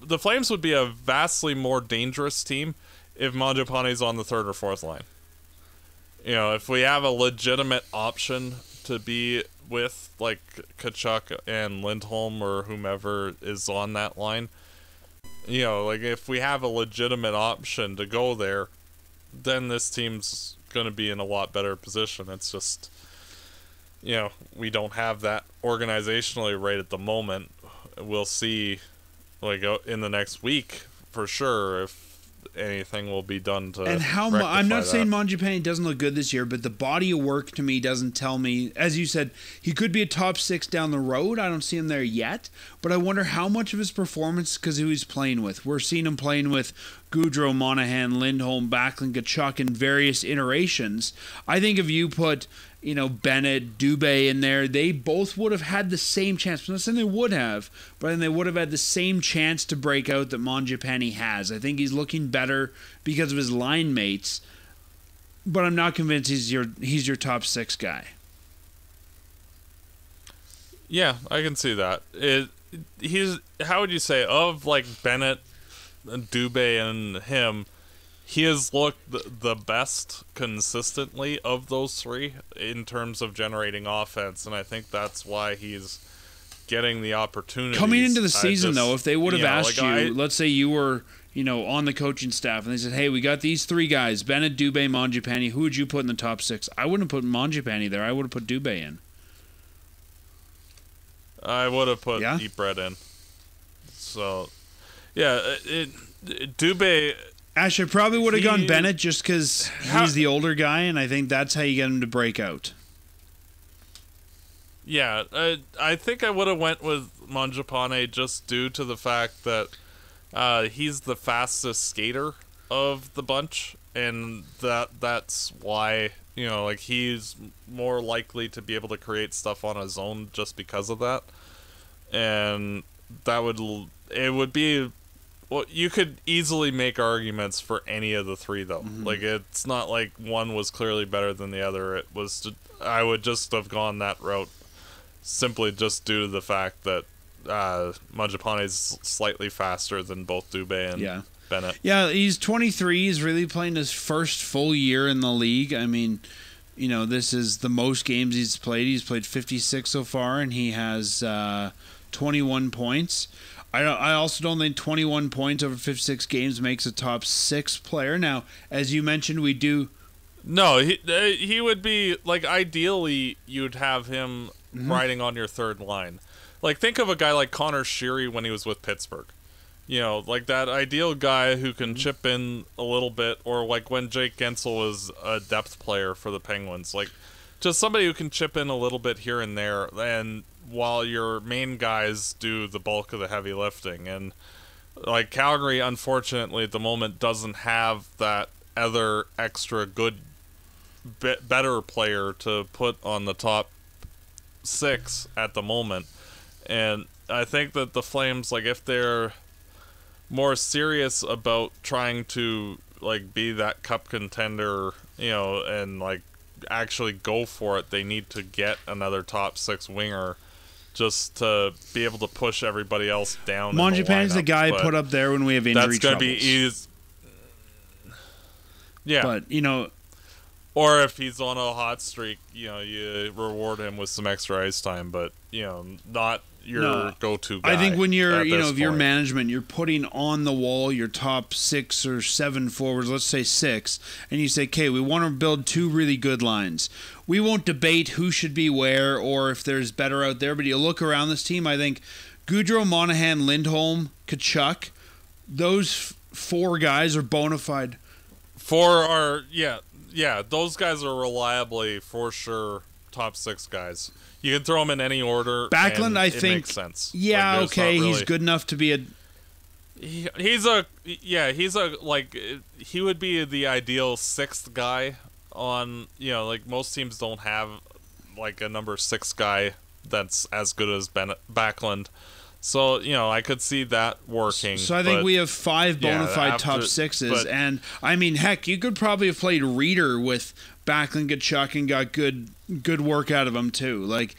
the Flames would be a vastly more dangerous team if Mangiapane's on the third or fourth line. You know, if we have a legitimate option to be with like Tkachuk and Lindholm or whomever is on that line, you know, like if we have a legitimate option to go there, then this team's going to be in a lot better position. It's just you know, we don't have that organizationally right at the moment. We'll see, like uh, in the next week for sure, if anything will be done to. and how mu- I'm not saying that. Mangiapane doesn't look good this year, but the body of work to me doesn't tell me. As you said, he could be a top six down the road. I don't see him there yet, but I wonder how much of his performance because who he's playing with. We're seeing him playing with Gaudreau, Monahan, Lindholm, Backlund, Tkachuk in various iterations. I think if you put you know Bennett, Dubé in there, they both would have had the same chance. I'm not saying they would have, but then they would have had the same chance to break out that Mangiapane has. I think he's looking better because of his line mates, but I'm not convinced he's your he's your top six guy. Yeah, I can see that. It he's how would you say of like Bennett, Dubé, and him. He has looked the, best consistently of those three in terms of generating offense, and I think that's why he's getting the opportunity. Coming into the season, though, if they would have asked you, I, let's say you were, you know, on the coaching staff, and they said, "Hey, we got these three guys: Bennett, Dubé, Mangiapane. Who would you put in the top six? I wouldn't have put Mangiapane there. I would have put Dubé in. I would have put Yeah? deep bread in. So, yeah, it, it Dubé. Ash, I probably would have gone Bennett just because he's the older guy, and I think that's how you get him to break out. Yeah, I, I think I would have went with Mangiapane just due to the fact that uh, he's the fastest skater of the bunch, and that that's why you know like he's more likely to be able to create stuff on his own just because of that, and that would it would be well you could easily make arguments for any of the three though like it's not like one was clearly better than the other it was ju- i would just have gone that route simply just due to the fact that uh Mangiapane is slightly faster than both Dubé and Yeah. Bennett. Yeah, he's 23. He's really playing his first full year in the league. I mean, you know, this is the most games he's played. He's played 56 so far, and he has uh, 21 points. I I also don't think 21 points over 56 games makes a top six player. Now, as you mentioned, we do. No, he uh, he would be like ideally you'd have him Mm-hmm. riding on your third line. Like think of a guy like Conor Sheary when he was with Pittsburgh. You know, like that ideal guy who Mm-hmm. can chip in a little bit, or like when Jake Guentzel was a depth player for the Penguins, like just somebody who can chip in a little bit here and there, and while your main guys do the bulk of the heavy lifting. And like Calgary, unfortunately, at the moment doesn't have that other extra good, be- better player to put on the top six at the moment. And I think that the Flames, like, if they're more serious about trying to like be that cup contender, you know, and like actually go for it, they need to get another top six winger just to be able to push everybody else down. the Mangiapane's the guy but put up there when we have injury That's gonna be easy. Yeah, But you know, or if he's on a hot streak, you know, you reward him with some extra ice time, but you know, not your No. go-to guy. I think when you're, you know, if you're management, you're putting on the wall your top six or seven forwards, let's say six, and you say, okay, we want to build two really good lines. We won't debate who should be where or if there's better out there, but you look around this team, I think Gaudreau, Monahan, Lindholm, Tkachuk, those f- four guys are bona fide. for our yeah yeah those guys are reliably for sure top six guys. You can throw them in any order. Backlund, I think, makes sense. yeah, Like, okay, not he's good enough to be a He, he's a yeah he's a like he would be the ideal sixth guy on you know like most teams don't have like a number six guy that's as good as ben Backlund. So you know I could see that working. So I think we have five bona fide after- top sixes, but- and I mean, heck, you could probably have played Rieder with Backlund, Tkachuk, and got good good work out of him too. Like,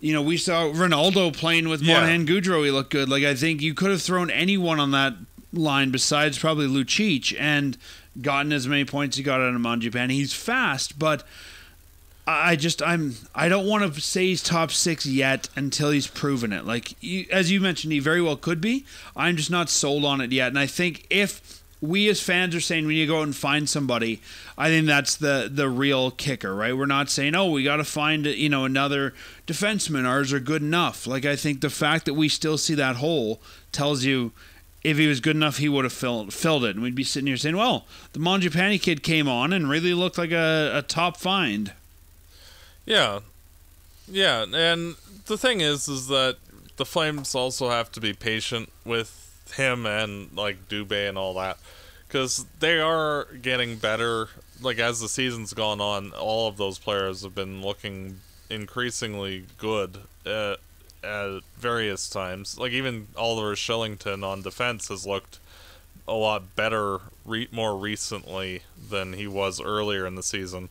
you know, we saw Rinaldo playing with Yeah. Monahan Gaudreau. He looked good. Like, I think you could have thrown anyone on that line besides probably Lucic and gotten as many points he got out of Mangiapane. He's fast, but. I just I'm I don't want to say he's top six yet until he's proven it. Like as you mentioned, he very well could be. I'm just not sold on it yet. And I think if we as fans are saying we need to go out and find somebody, I think that's the the real kicker, right? We're not saying oh we got to find you know another defenseman. Ours are good enough. Like I think the fact that we still see that hole tells you. If he was good enough, he would have filled filled it, and we'd be sitting here saying, "Well, the Mangiapane kid came on and really looked like a, a top find." Yeah. Yeah, and the thing is is that the Flames also have to be patient with him and like Dubé and all that cuz they are getting better. Like as the season's gone on all of those players have been looking increasingly good at, at various times. Like even Oliver Kylington on defense has looked a lot better re- more recently than he was earlier in the season.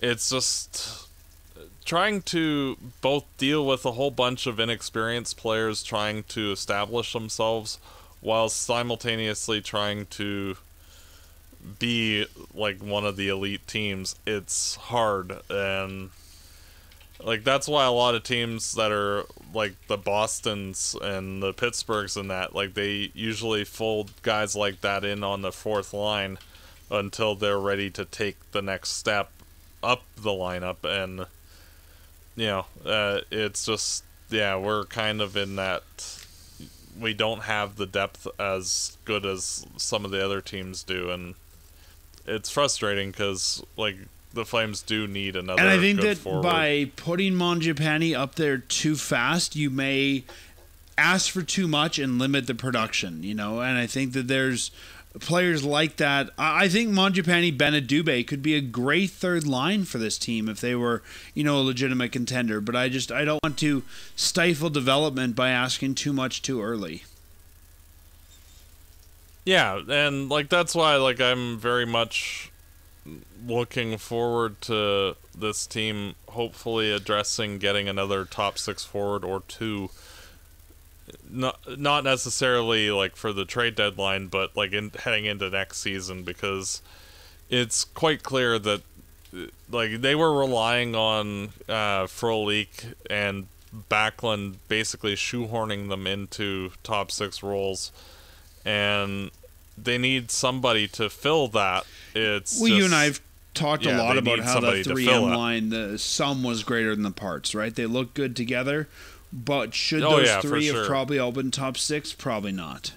It's just trying to both deal with a whole bunch of inexperienced players trying to establish themselves while simultaneously trying to be like one of the elite teams it's hard and like that's why a lot of teams that are like the Bostons and the Pittsburghs and that like they usually fold guys like that in on the fourth line until they're ready to take the next step up the lineup and you know uh, it's just yeah we're kind of in that we don't have the depth as good as some of the other teams do and it's frustrating because like the flames do need another And I think that forward. by putting Mangiapane up there too fast, you may ask for too much and limit the production, you know. And I think that there's players like that. I think Mangiapane, Bennett, Dubé could be a great third line for this team if they were, you know, a legitimate contender. But I just I don't want to stifle development by asking too much too early. Yeah, and like that's why like I'm very much looking forward to this team hopefully addressing getting another top 6 forward or two not not necessarily like for the trade deadline but like in heading into next season because it's quite clear that uh, like they were relying on uh Frolik and Backlund basically shoehorning them into top 6 roles and they need somebody to fill that. It's Well, you and I've talked yeah, a lot about how the three M line, the sum was greater than the parts, right? They look good together, but should Oh, those yeah, three have sure. probably all been top six? Probably not.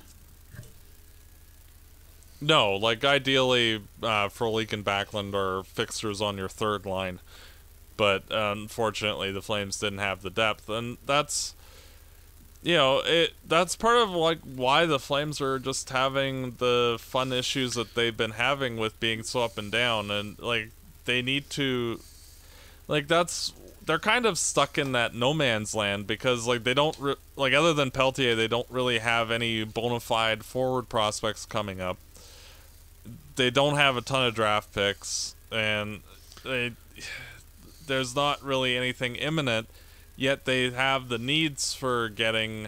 no, like ideally, uh, Frolik and Backlund are fixtures on your third line, but uh, unfortunately, the Flames didn't have the depth, and that's you know it. That's part of like why the Flames are just having the fun issues that they've been having with being so up and down, and like they need to like that's they're kind of stuck in that no man's land because like they don't like other than Pelletier they don't really have any bona fide forward prospects coming up. They don't have a ton of draft picks and they there's not really anything imminent yet they have the needs for getting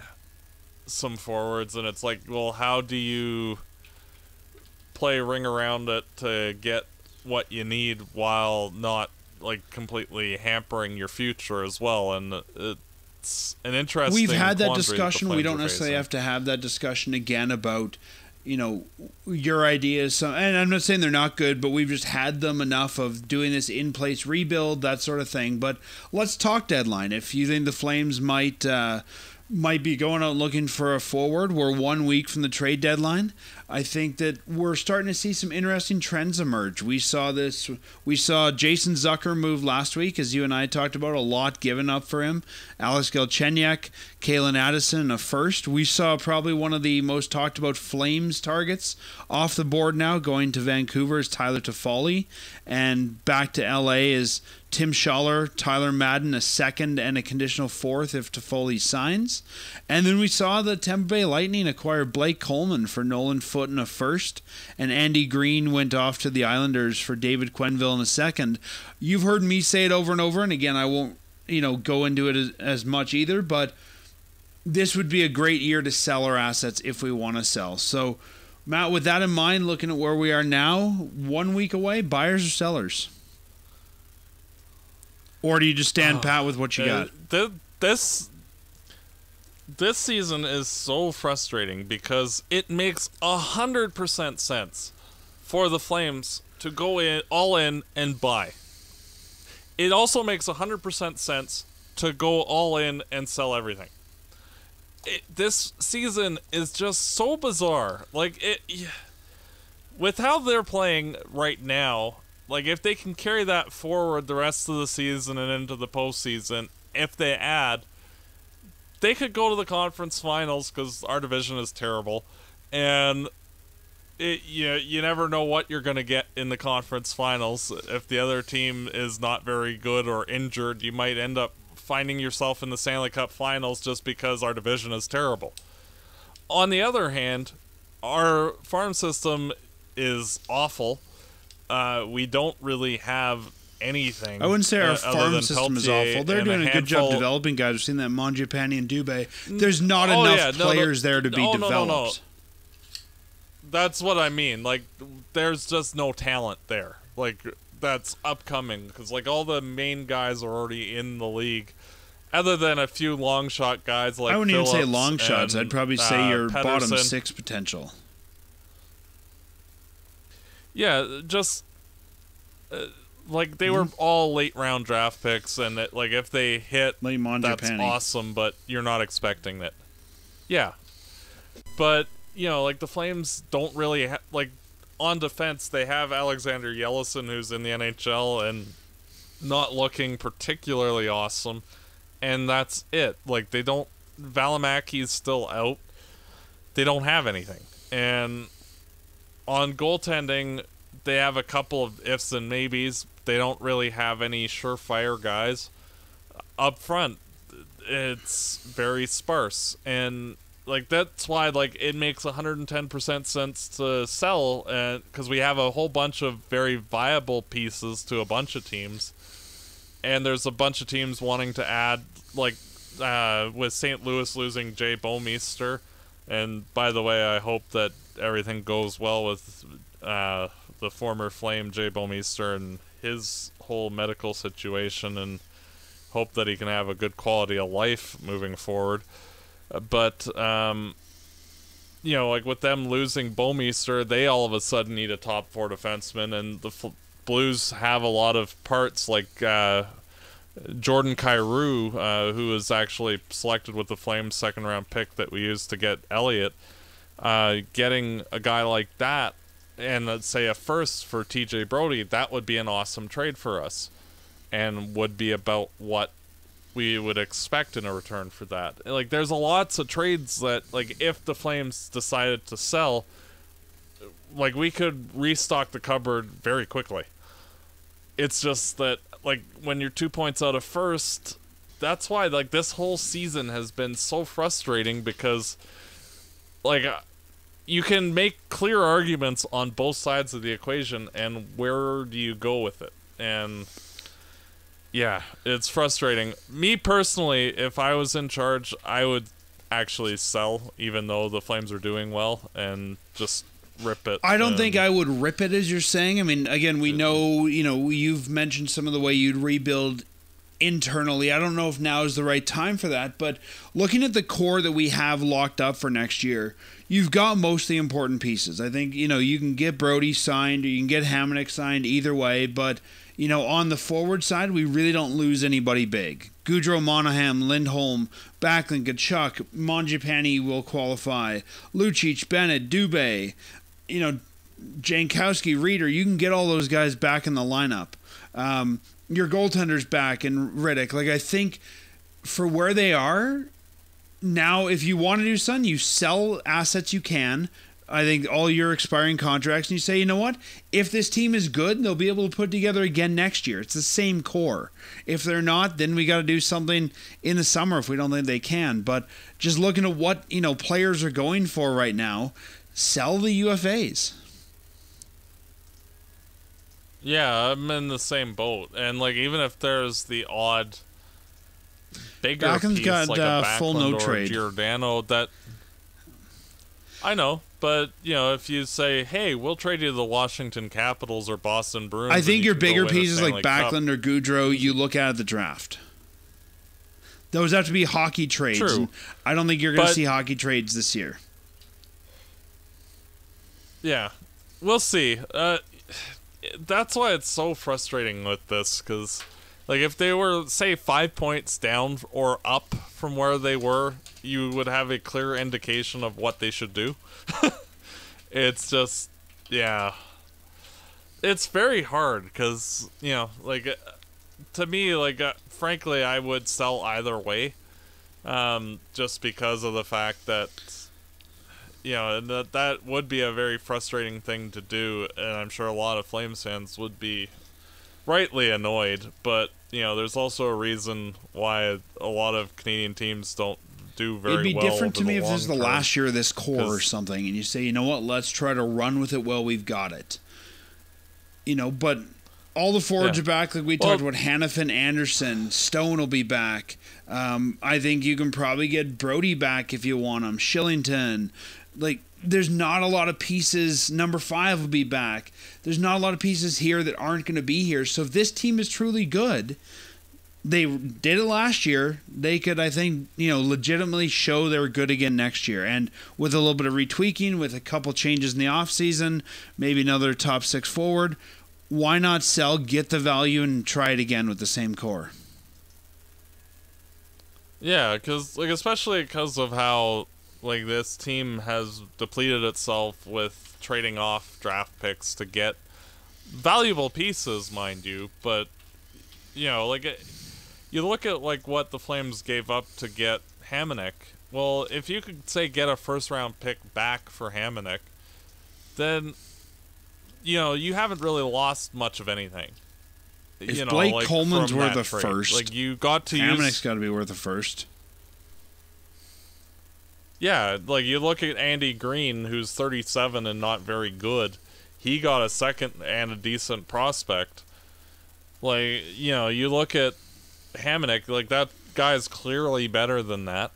some forwards, and it's like, well, how do you play ring around it to get what you need while not like completely hampering your future as well? And it's an interesting. We've had that discussion. We don't necessarily facing. have to have that discussion again about, you know, your ideas. So, and I'm not saying they're not good, but we've just had them enough of doing this in place rebuild, that sort of thing. But let's talk deadline. If you think the Flames might. Uh, might be going out looking for a forward. We're one week from the trade deadline. I think that we're starting to see some interesting trends emerge. We saw this. We saw Jason Zucker move last week, as you and I talked about. A lot given up for him. Alex Galchenyuk, Calen Addison, a first. We saw probably one of the most talked about Flames targets off the board now, going to Vancouver is Tyler Toffoli, and back to LA is Tim Schaller, Tyler Madden, a second and a conditional fourth if Toffoli signs. And then we saw the Tampa Bay Lightning acquire Blake Coleman for Nolan Foote in a first, and Andy Greene went off to the Islanders for David Quenneville in a second. You've heard me say it over and over, and again, I won't, you know, go into it as, as much either, but this would be a great year to sell our assets if we want to sell. So, Matt, with that in mind, looking at where we are now, one week away, buyers or sellers? Or do you just stand pat with what you Uh, got? th- this this season is so frustrating because it makes a hundred percent sense for the Flames to go in all in and buy. It also makes a hundred percent sense to go all in and sell everything. It, this season is just so bizarre. Like it, with how they're playing right now, like if they can carry that forward the rest of the season and into the postseason, if they add, they could go to the conference finals because our division is terrible, and it you you never know what you're gonna get in the conference finals. If the other team is not very good or injured, you might end up finding yourself in the Stanley Cup finals just because our division is terrible. On the other hand, our farm system is awful. Uh, we don't really have anything. I wouldn't say our uh, farm system is awful. They're doing a, good job developing guys. We've seen that Mangiapane and Dubé. There's not Oh, enough yeah, no, no, players there to be no, no, developed. no, no. That's what I mean. Like, there's just no talent there. Like, that's upcoming because like all the main guys are already in the league. Other than a few long shot guys like I wouldn't even say long shots. I'd probably say uh, your bottom six potential. Yeah, just uh, like they were all late round draft picks, and it, like if they hit, that's awesome. But you're not expecting it. Yeah, but you know, like the Flames don't really ha- like on defense. They have Alexander Yelesin, who's in the NHL and not looking particularly awesome, and that's it. Like they don't. Valimaki's still out. They don't have anything, and on goaltending, they have a couple of ifs and maybes. They don't really have any surefire guys. Up front, it's very sparse. And like that's why like it makes 110% sense to sell because we have a whole bunch of very viable pieces to a bunch of teams. And there's a bunch of teams wanting to add like uh, with St. Louis losing Jay Bouwmeester. And by the way, I hope that everything goes well with uh, the former Flame Jay Bouwmeester and his whole medical situation, and hope that he can have a good quality of life moving forward. Uh, But um, you know, like with them losing Bouwmeester, they all of a sudden need a top four defenseman, and the Blues have a lot of parts like. Uh, Jordan Kyrou, uh, who was actually selected with the Flames second round pick that we used to get Elliott, uh, getting a guy like that and let's say a first for TJ Brodie, that would be an awesome trade for us and would be about what we would expect in a return for that. Like there's a lots of trades that like if the Flames decided to sell like we could restock the cupboard very quickly. It's just that like when you're 2 points out of first, that's why like this whole season has been so frustrating because like uh, you can make clear arguments on both sides of the equation and where do you go with it and Yeah, it's frustrating. Me personally, if I was in charge, I would actually sell, even though the Flames are doing well, and just rip it. I don't and- think um, I would rip it as you're saying. I mean, again, we know, you know, you've mentioned some of the way you'd rebuild internally. I don't know if now is the right time for that, but looking at the core that we have locked up for next year, you've got most of the important pieces. I think, you know, you can get Brodie signed or you can get Hamonic signed either way, but you know, on the forward side, we really don't lose anybody big. Gaudreau, Monahan, Lindholm, Backlund, Tkachuk, Mangiapane will qualify. Lucic, Bennett, Dubé, you know, Jankowski, Rieder, you can get all those guys back in the lineup. Um, your goaltender's back and Rittich. Like I think for where they are now, if you want to do something, you sell assets you can. I think all your expiring contracts, and you say, you know what? If this team is good, they'll be able to put together again next year. It's the same core. If they're not, then we got to do something in the summer if we don't think they can. But just looking at what you know players are going for right now, sell the UFAs. Yeah, I'm in the same boat, and like even if there's the odd bigger Backlund's piece got, like uh, a full Backlund no or trade. Giordano, that I know, but you know if you say, "Hey, we'll trade you the Washington Capitals or Boston Bruins," I think you your bigger pieces like Stanley Cup. Backlund or Gaudreau, you look at at the draft. Those have to be hockey trades. True. I don't think you're going to see hockey trades this year. Yeah, we'll see. Uh, that's why it's so frustrating with this because, like, if they were say five points down or up from where they were, you would have a clear indication of what they should do. it's just, yeah, it's very hard because you know, like, uh, to me, like, uh, frankly, I would sell either way, um, just because of the fact that you know, and that that would be a very frustrating thing to do, and I'm sure a lot of Flames fans would be rightly annoyed. But you know, there's also a reason why a lot of Canadian teams don't do very It'd be well. different to me if this is the last year of this core or something, and you say, you know what, let's try to run with it while we've got it. You know, but all the forwards Yeah. are back. Like we Well- talked about, Hanifin, Andersson, Stone will be back. Um, I think you can probably get Brodie back if you want him. Kylington, like there's not a lot of pieces. Number five will be back. There's not a lot of pieces here that aren't going to be here. So if this team is truly good, they did it last year. They could, I think, you know, legitimately show they were good again next year. And with a little bit of retweaking, with a couple changes in the offseason, maybe another top six forward, why not sell, get the value, and try it again with the same core? Yeah, because like especially because of how like this team has depleted itself with trading off draft picks to get valuable pieces, mind you. But you know, like it, you look at like what the Flames gave up to get Hamonic. Well, if you could say get a first round pick back for Hamonic, then you know you haven't really lost much of anything. If you know, Blake like, Coleman's worth a trade. first, like you got to use Hamonic's got to be worth a first. Yeah, like you look at Andy Greene, who's 37 and not very good. He got a second and a decent prospect. Like, you know, you look at Hamonic, like that guy's clearly better than that.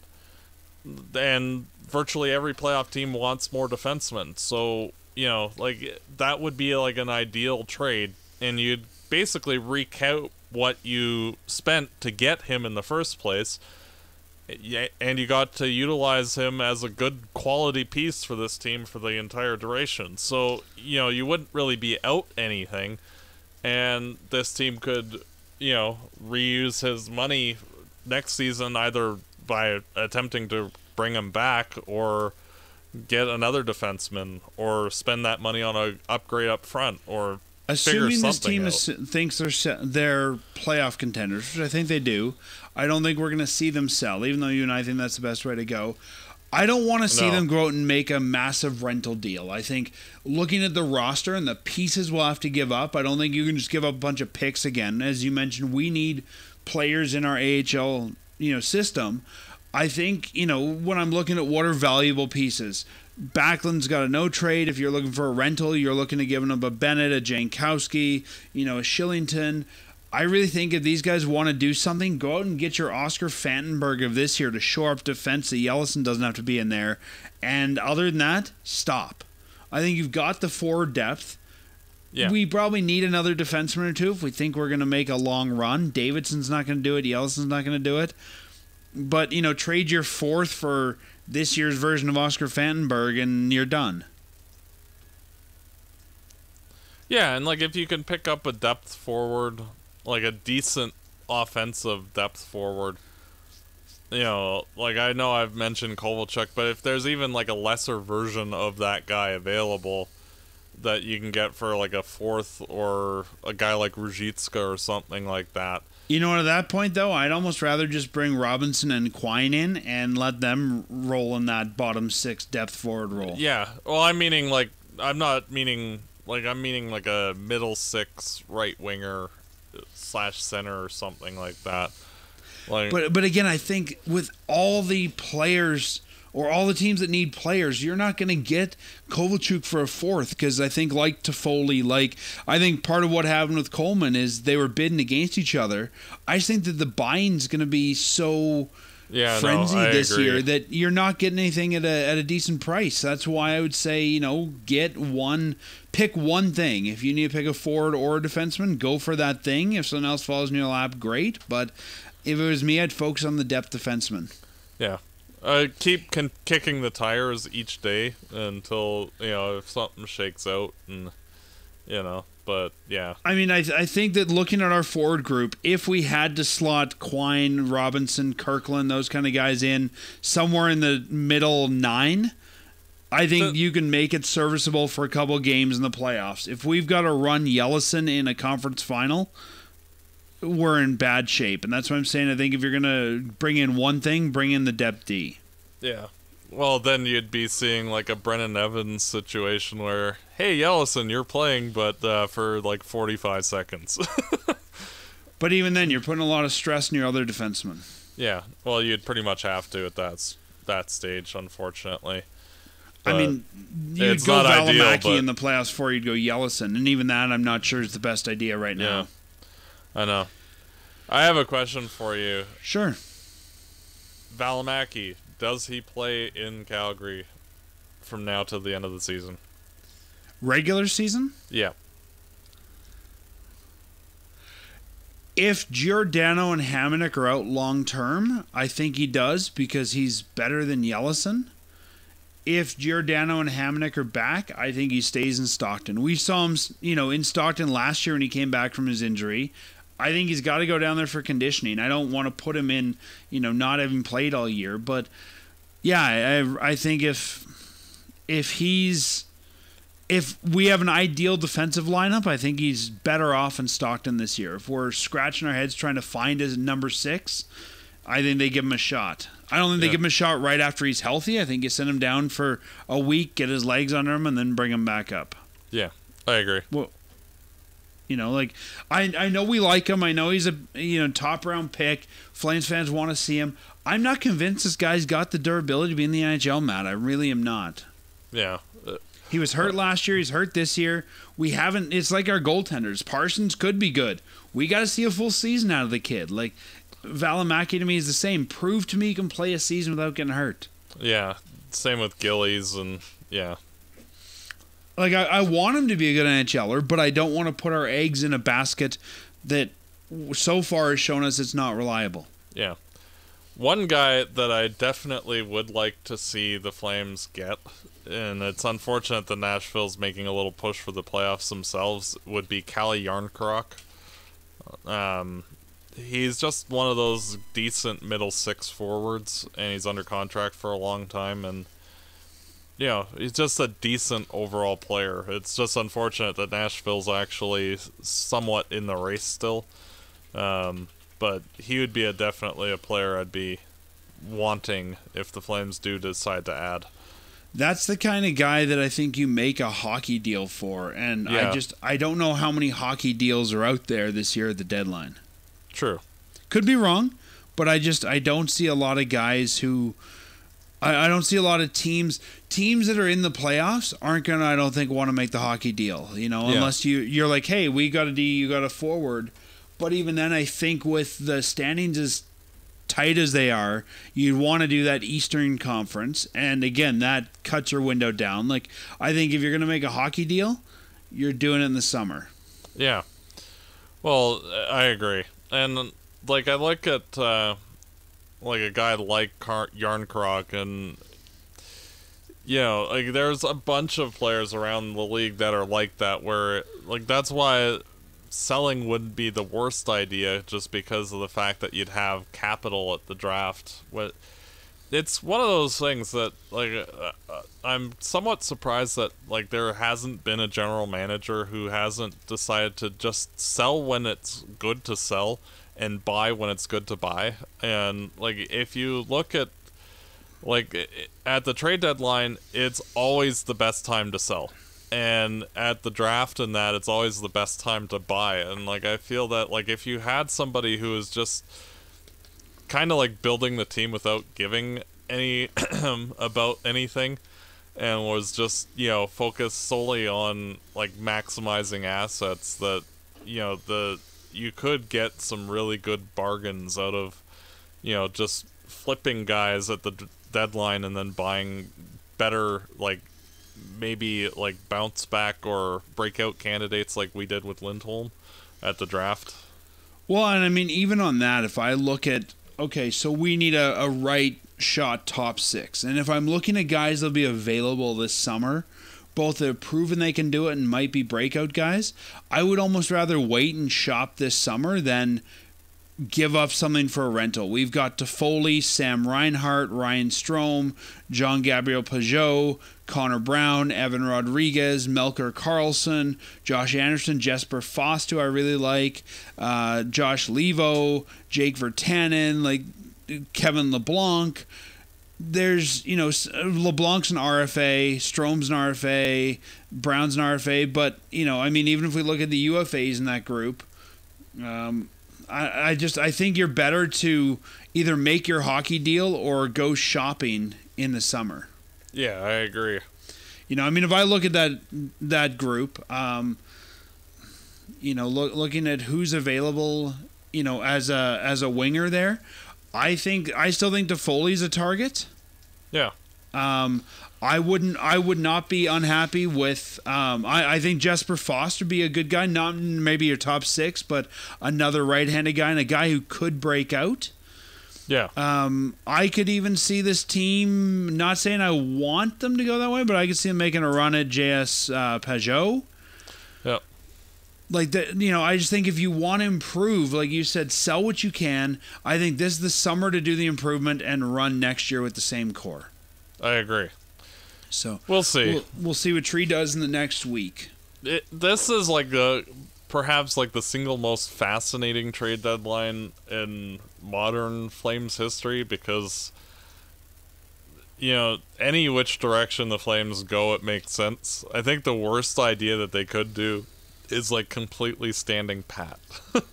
And virtually every playoff team wants more defensemen. So, you know, like that would be like an ideal trade. And you'd basically recount what you spent to get him in the first place and you got to utilize him as a good quality piece for this team for the entire duration. So, you know, you wouldn't really be out anything, and this team could, you know, reuse his money next season either by attempting to bring him back or get another defenseman or spend that money on a upgrade up front or Assuming this team is, thinks they're they're playoff contenders, which I think they do, I don't think we're going to see them sell. Even though you and I think that's the best way to go, I don't want to see No. them go out and make a massive rental deal. I think looking at the roster and the pieces we'll have to give up, I don't think you can just give up a bunch of picks again. As you mentioned, we need players in our AHL you know system. I think you know when I'm looking at what are valuable pieces. Backlund's got a no trade. If you're looking for a rental, you're looking to give him a Bennett, a Jankowski, you know, a Kylington. I really think if these guys want to do something, go out and get your Oscar Fantenberg of this year to shore up defense. The Yelesin doesn't have to be in there. And other than that, stop. I think you've got the forward depth. Yeah. We probably need another defenseman or two if we think we're going to make a long run. Davidson's not going to do it. Yelesin's not going to do it. But, you know, trade your fourth for this year's version of Oscar Fantenberg and you're done. Yeah, and like if you can pick up a depth forward, like a decent offensive depth forward, you know, like I know I've mentioned Kovalchuk, but if there's even like a lesser version of that guy available that you can get for like a fourth or a guy like Ruzhitska or something like that. You know? At that point, though, I'd almost rather just bring Robinson and Quine in and let them roll in that bottom six depth forward role. Yeah, well, I'm meaning like I'm not meaning like I'm meaning like a middle six right winger slash center or something like that. Like, But but again, I think with all the players or all the teams that need players, you're not going to get Kovalchuk for a fourth because I think like Toffoli, like I think part of what happened with Coleman is they were bidding against each other. I just think that the buying's going to be so yeah, no, frenzied I this agree. year that you're not getting anything at a at a decent price. That's why I would say you know get one, pick one thing. If you need to pick a forward or a defenseman, go for that thing. If someone else falls in your lap, great. But if it was me, I'd focus on the depth defenseman. Yeah. Uh, keep kicking the tires each day until you know if something shakes out, and you know. But yeah, I mean, I, I think that looking at our forward group, if we had to slot Quine, Robinson, Kirkland, those kind of guys in somewhere in the middle nine, I think you can make it serviceable for a couple games in the playoffs. If we've got to run Yelesin in a conference final, we're in bad shape. And that's what I'm saying. I think if you're going to bring in one thing, bring in the depth D. yeah. Well, then you'd be seeing like a Brennan Evans situation where, hey, Yelesin, you're playing, but uh, for like 45 seconds. But even then, you're putting a lot of stress on your other defensemen. yeah. Well, you'd pretty much have to at that that stage, unfortunately. I mean, you'd go Valimaki but- in the playoffs before you'd go Yelesin, and even that I'm not sure is the best idea right now. Yeah. I know. I have a question for you. Sure. Valimaki, does he play in Calgary from now to the end of the season? Regular season? Yeah. If Giordano and Hamonic are out long term, I think he does because he's better than Yelesin. If Giordano and Hamonic are back, I think he stays in Stockton. We saw him, you know, in Stockton last year when he came back from his injury. I think he's got to go down there for conditioning. I don't want to put him in, you know, not having played all year, but yeah, I I think if if he's if we have an ideal defensive lineup, I think he's better off in Stockton this year. If we're scratching our heads trying to find his number six, I think they give him a shot. I don't think they give him a shot right after he's healthy. I think you send him down for a week, get his legs under him, and then bring him back up. Yeah. I agree. Well, you know, like I I know we like him. I know he's a you know top round pick. Flames fans want to see him. I'm not convinced this guy's got the durability to be in the NHL, Matt. I really am not. Yeah. He was hurt last year. He's hurt this year. We haven't. It's like our goaltenders. Parsons could be good. We got to see a full season out of the kid. Like Valimaki to me is the same. Prove to me you can play a season without getting hurt. yeah. Same with Gillies and yeah. Like I, I want him to be a good NHLer, but I don't want to put our eggs in a basket that so far has shown us it's not reliable. Yeah. One guy that I definitely would like to see the Flames get, and it's unfortunate that Nashville's making a little push for the playoffs themselves, would be Calle Jarnkrok. Um, he's just one of those decent middle six forwards, and he's under contract for a long time, and you know he's just a decent overall player. It's just unfortunate that Nashville's actually somewhat in the race still. Um, but he would be a definitely a player I'd be wanting if the Flames do decide to add. That's the kind of guy that I think you make a hockey deal for, and I just I don't know how many hockey deals are out there this year at the deadline. True. Could be wrong, but I just I don't see a lot of guys who I, I don't see a lot of teams teams that are in the playoffs aren't gonna I don't think want to make the hockey deal. You know, Yeah. unless you you're like, hey, we got a D, you got a forward. But even then, I think with the standings as tight as they are, you'd want to do that Eastern Conference. And again, that cuts your window down. Like, I think if you're going to make a hockey deal, you're doing it in the summer. Yeah. Well, I agree. And, like, I look at, uh, like, a guy like Car- Jarnkrok and you know, like there's a bunch of players around the league that are like that where like that's why selling wouldn't be the worst idea just because of the fact that you'd have capital at the draft. What it's one of those things that like uh, uh, I'm somewhat surprised that like there hasn't been a general manager who hasn't decided to just sell when it's good to sell and buy when it's good to buy. And like if you look at like at the trade deadline, it's always the best time to sell. And at the draft and that, it's always the best time to buy. And like I feel that like if you had somebody who is just kind of like building the team without giving any about anything and was just, you know, focused solely on like maximizing assets that you know, the you could get some really good bargains out of you know, just flipping guys at the deadline and then buying better like maybe like bounce back or breakout candidates like we did with Lindholm at the draft. Well, and I mean even on that, if I look at okay, so we need a, a right shot top six, and if I'm looking at guys that'll be available this summer, both have proven they can do it and might be breakout guys, I would almost rather wait and shop this summer than give up something for a rental. We've got Toffoli, Sam Reinhart, Ryan Strome, Jean-Gabriel Pageau, Connor Brown, Evan Rodrigues, Melker Karlsson, Josh Anderson, Jesper Fast, who I really like, uh, Josh Leivo, Jake Virtanen, like Kevin Labanc. There's, you know, Labanc's an RFA, Strome's an RFA, Brown's an RFA, but, you know, I mean, even if we look at the UFAs in that group, um, I, I just I think you're better to either make your hockey deal or go shopping in the summer. Yeah, I agree. You know, I mean, if I look at that that group, um, you know, look, looking at who's available, you know, as a as a winger there, I think I still think Toffoli's a target. Yeah. Um, I wouldn't. I would not be unhappy with. Um, I, I think Jesper Foster be a good guy. Not maybe your top six, but another right-handed guy and a guy who could break out. Yeah. Um, I could even see this team. Not saying I want them to go that way, but I could see them making a run at JS uh, Pageau. Like that, you know. I just think if you want to improve, like you said, sell what you can. I think this is the summer to do the improvement and run next year with the same core. I agree. So we'll see. We'll, we'll see what Tree does in the next week. It, this is like the perhaps like the single most fascinating trade deadline in modern Flames history because you know any which direction the Flames go, it makes sense. I think the worst idea that they could do is like completely standing pat.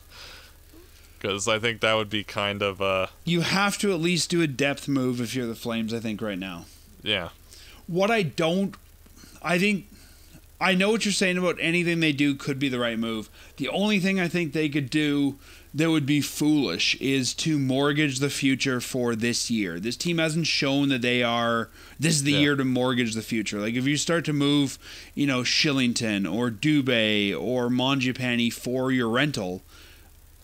Because I think that would be kind of uh. You have to at least do a depth move if you're the Flames. I think right now. Yeah. What I don't, I think, I know what you're saying about anything they do could be the right move. The only thing I think they could do that would be foolish is to mortgage the future for this year. This team hasn't shown that they are. This is the yeah. year to mortgage the future. Like if you start to move, you know, Kylington or Dubé or Mangiapane for your rental,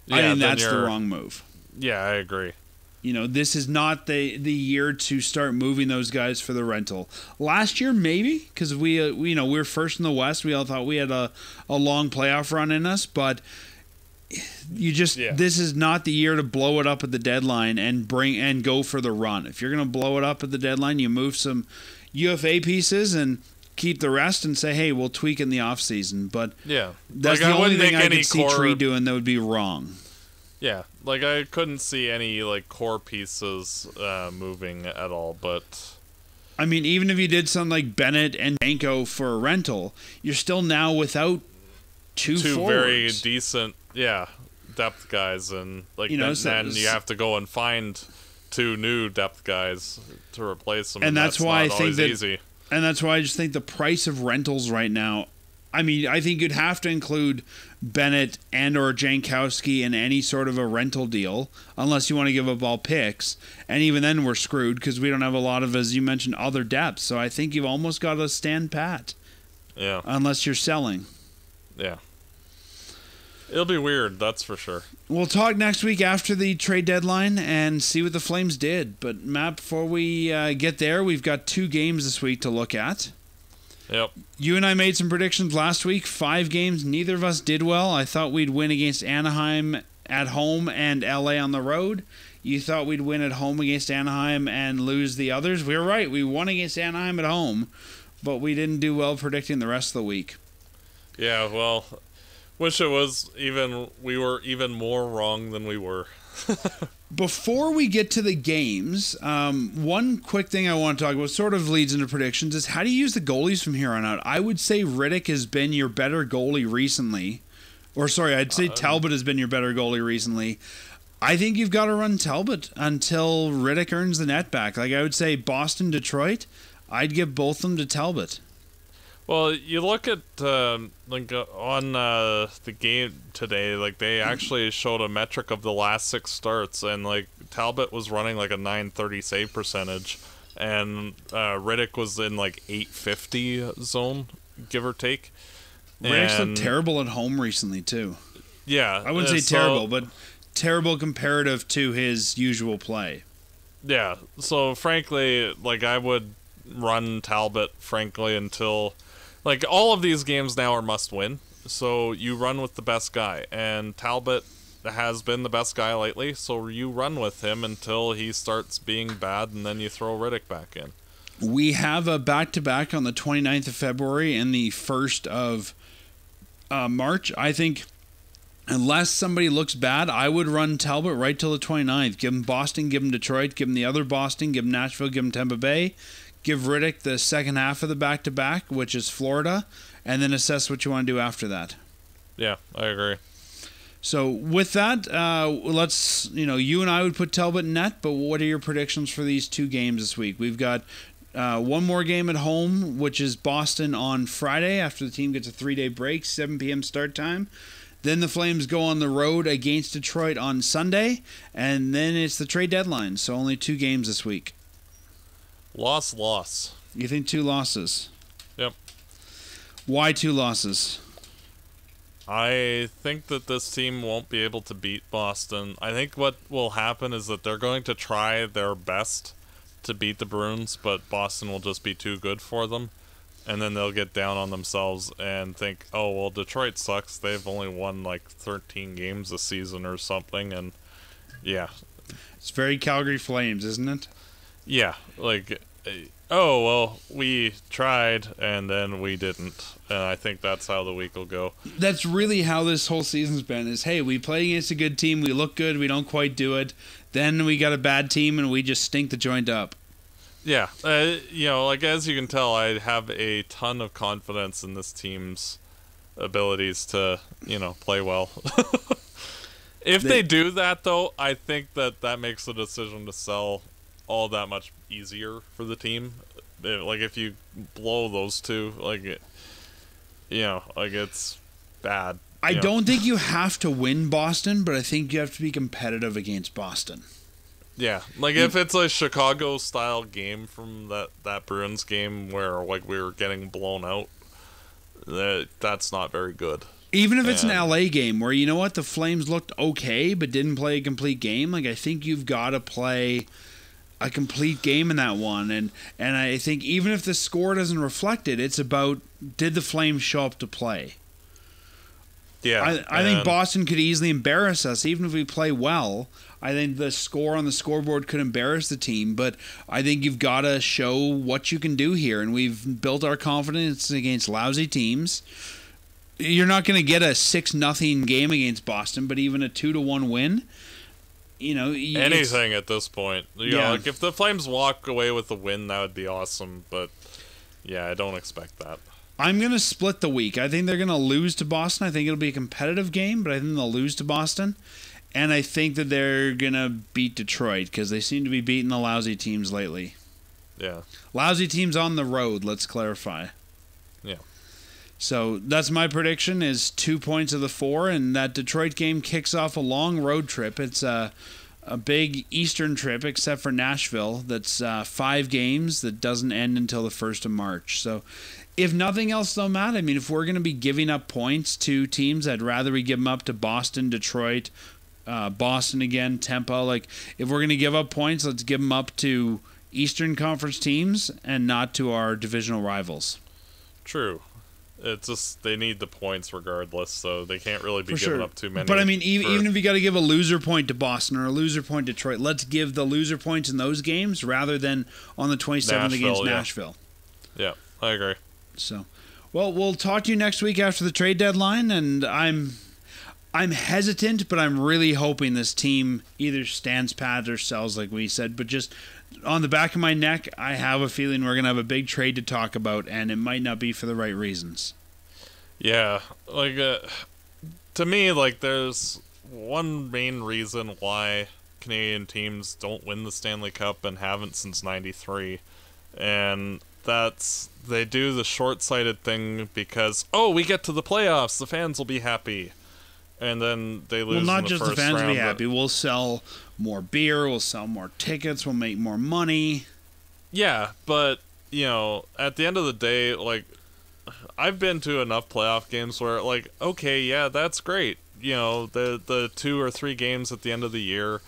yeah, I think that's the wrong move. Yeah, I agree. You know, this is not the the year to start moving those guys for the rental. Last year, maybe because we, uh, we, you know, we were first in the West. We all thought we had a a long playoff run in us, but you just yeah. this is not the year to blow it up at the deadline and bring and go for the run. If you're going to blow it up at the deadline, you move some UFA pieces and keep the rest and say, hey, we'll tweak in the off season. But yeah, that's like the only thing I could see Tree doing that would be wrong. Yeah, like I couldn't see any like core pieces uh, moving at all, but I mean, even if you did something like Bennett and Banco for a rental, you're still now without two two forwards. very decent, yeah, depth guys, and like you know, then, so then you have to go and find two new depth guys to replace them, and, and that's, that's, why I think that, easy. and that's why I just think the price of rentals right now I mean, I think you'd have to include Bennett and or Jankowski in any sort of a rental deal, unless you want to give up all picks. And even then, we're screwed because we don't have a lot of, as you mentioned, other depth. So I think you've almost got to stand pat, Yeah. unless you're selling. Yeah. It'll be weird, that's for sure. We'll talk next week after the trade deadline and see what the Flames did. But Matt, before we uh, get there, we've got two games this week to look at. Yep. You and I made some predictions last week. Five games. Neither of us did well. I thought we'd win against Anaheim at home and LA on the road. You thought we'd win at home against Anaheim and lose the others. We were right. We won against Anaheim at home, but we didn't do well predicting the rest of the week. Yeah, well, wish it was even we were even more wrong than we were. Before we get to the games, um, one quick thing I want to talk about sort of leads into predictions is how do you use the goalies from here on out? I would say Rittich has been your better goalie recently. Or, sorry, I'd say Talbot has been your better goalie recently. I think you've got to run Talbot until Rittich earns the net back. Like, I would say Boston, Detroit, I'd give both of them to Talbot. Well, you look at um like uh, on uh, the game today, like they actually showed a metric of the last six starts, and like Talbot was running like a 930 save percentage, and uh, Rittich was in like 850 zone, give or take. Rittich's And- looked terrible at home recently, too. Yeah, I wouldn't uh, say so- terrible, but terrible comparative to his usual play. Yeah. So frankly, like I would run Talbot frankly until like all of these games now are must win. So you run with the best guy and Talbot has been the best guy lately, so you run with him until he starts being bad and then you throw Rittich back in. We have a back to back on the 29th of February and the 1st of uh, March. I think, unless somebody looks bad, I would run Talbot right till the 29th. Give him Boston, give him Detroit, give him the other Boston, give him Nashville, give him Tampa Bay. Give Rittich the second half of the back to back, which is Florida, and then assess what you want to do after that. Yeah, I agree. So with that, uh, let's you know you and I would put Talbot in net, but what are your predictions for these two games this week? We've got uh, one more game at home, which is Boston on Friday after the team gets a three day break, 7 p.m. start time. Then the Flames go on the road against Detroit on Sunday, and then it's the trade deadline. So only two games this week. Loss, loss. You think two losses? Yep. Why two losses? I think that this team won't be able to beat Boston. I think what will happen is that they're going to try their best to beat the Bruins, but Boston will just be too good for them. And then they'll get down on themselves and think, oh, well, Detroit sucks. They've only won like 13 games this season or something. And yeah, It's very Calgary Flames, isn't it? Yeah, like, eh, oh, well, we tried and then we didn't. And I think that's how the week will go. that's really how this whole season's been is hey we play against a good team we look good we don't quite do it then we got a bad team and we just stink the joint up Yeah, uh, you know, like as you can tell, I have a ton of confidence in this team's abilities to, you know, play well. if they, They- do that, though, I think that that makes the decision to sell all that much easier for the team. Uh, Like if you blow those two, like, it, you know, like it's bad. i know. don't think you have to win boston but i think you have to be competitive against boston Yeah, like if it's a Chicago style game from that that Bruins game where like we were getting blown out, that that's not very good. even if it's And- an LA game where you know what the Flames looked okay but didn't play a complete game, like I think you've got to play a complete game in that one, and and I think even if the score doesn't reflect it, it's about did the Flames show up to play. Yeah, I, I think Boston could easily embarrass us, even if we play well. I think the score on the scoreboard could embarrass the team, but I think you've got to show what you can do here, and we've built our confidence against lousy teams. You're not going to get a six nothing game against Boston, but even a two to one win, you know, anything at this point. You Yeah. know, like if the Flames walk away with the win, that would be awesome. But yeah, I don't expect that. I'm going to split the week. I think they're going to lose to Boston. I think it'll be a competitive game, but I think they'll lose to Boston. And I think that they're going to beat Detroit because they seem to be beating the lousy teams lately. Yeah, Lousy teams on the road, let's clarify. Yeah. So that's my prediction is two points of the four, and that Detroit game kicks off a long road trip. It's a a big Eastern trip, except for Nashville. That's uh, five games that doesn't end until the first of March. So, if nothing else, though, Matt, I mean, if we're going to be giving up points to teams, I'd rather we give them up to Boston, Detroit, uh, Boston again, Tampa. Like, if we're going to give up points, let's give them up to Eastern Conference teams and not to our divisional rivals. True. It's just they need the points regardless, so they can't really be For giving sure. up too many. But I mean, even, for- even if you got to give a loser point to Boston or a loser point to Detroit, let's give the loser points in those games rather than on the 27th against Nashville, yeah. Nashville. yeah, I agree. So, well, we'll talk to you next week after the trade deadline, and I'm I'm hesitant, but I'm really hoping this team either stands pat or sells, like we said. But just on the back of my neck, I have a feeling we're gonna have a big trade to talk about, and it might not be for the right reasons. Yeah, like uh, to me, like there's one main reason why Canadian teams don't win the Stanley Cup and haven't since '93, and that's they do the short-sighted thing because oh, we get to the playoffs, the fans will be happy, and then they lose. Well, not just the fans will be round, happy. We'll sell more beer. We'll sell more tickets. We'll make more money. Yeah, but you know, at the end of the day, like I've been to enough playoff games where like, okay, yeah, that's great. You know, the the two or three games at the end of the year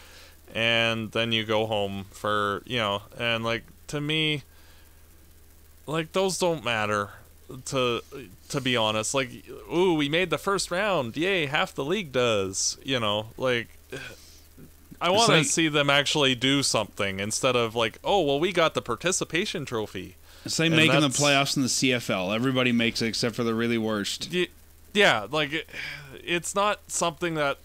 and then you go home for, you know, and like to me like those don't matter to to be honest. Like ooh, we made the first round. Yay, half the league does, you know, like I want like- to see them actually do something instead of like, oh well, we got the participation trophy. It's like And making the playoffs in the CFL. Everybody makes it except for the really worst. Y- Yeah, like it, it's not something that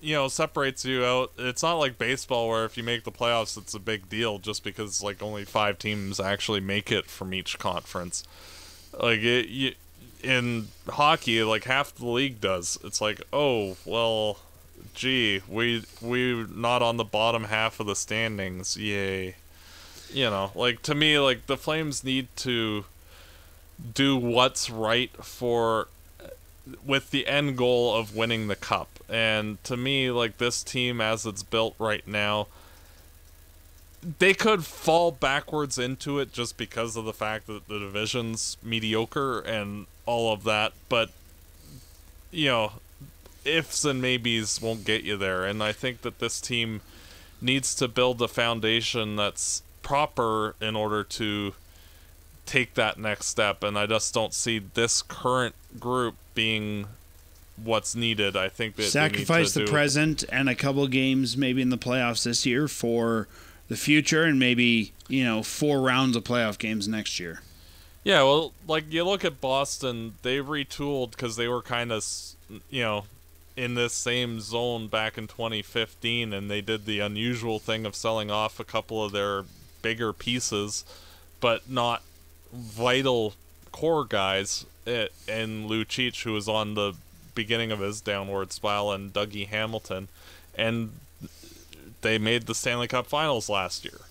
you know separates you out. It's not like baseball where if you make the playoffs, it's a big deal just because like only five teams actually make it from each conference. Like it, you, in hockey, like half the league does. It's like, oh well, gee, we we're not on the bottom half of the standings. Yay. You know, like to me, like the Flames need to do what's right for with the end goal of winning the cup. And to me, like this team as it's built right now, they could fall backwards into it just because of the fact that the division's mediocre and all of that. But you know, ifs and maybes won't get you there. And I think that this team needs to build a foundation that's proper in order to take that next step and I just don't see this current group being what's needed. I think that they need Sacrifice to the present and a couple games maybe in the playoffs this year for the future, and maybe you know four rounds of playoff games next year. Yeah, well, like you look at Boston, they retooled because they were kind of, you know, in this same zone back in 2015, and they did the unusual thing of selling off a couple of their bigger pieces, but not vital core guys. eh, And Lucic, who was on the beginning of his downward spiral, and Dougie Hamilton, and they made the Stanley Cup Finals last year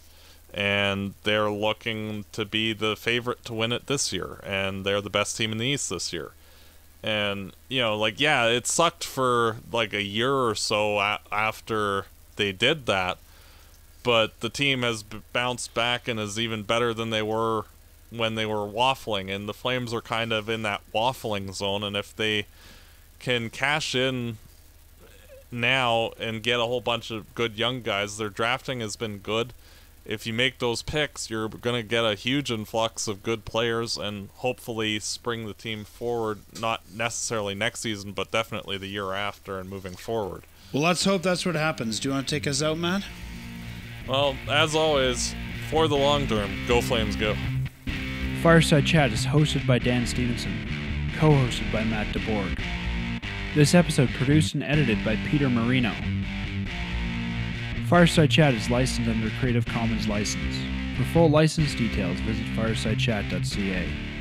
and they're looking to be the favorite to win it this year, and they're the best team in the East this year. And you know, like yeah, it sucked for like a year or so a- after they did that, but the team has bounced back and is even better than they were when they were waffling. And the Flames are kind of in that waffling zone, and if they can cash in now and get a whole bunch of good young guys, their drafting has been good if you make those picks, you're going to get a huge influx of good players and hopefully spring the team forward, not necessarily next season, but definitely the year after and moving forward. Well, let's hope that's what happens. Do you want to take us out, Matt? Well, as always, for the long term, go Flames go. Fireside Chat is hosted by Dan Stevenson, co hosted by Matt DeBorg. This episode produced and edited by Peter Marino. Fireside Chat is licensed under a Creative Commons license. For full license details, visit firesidechat.ca.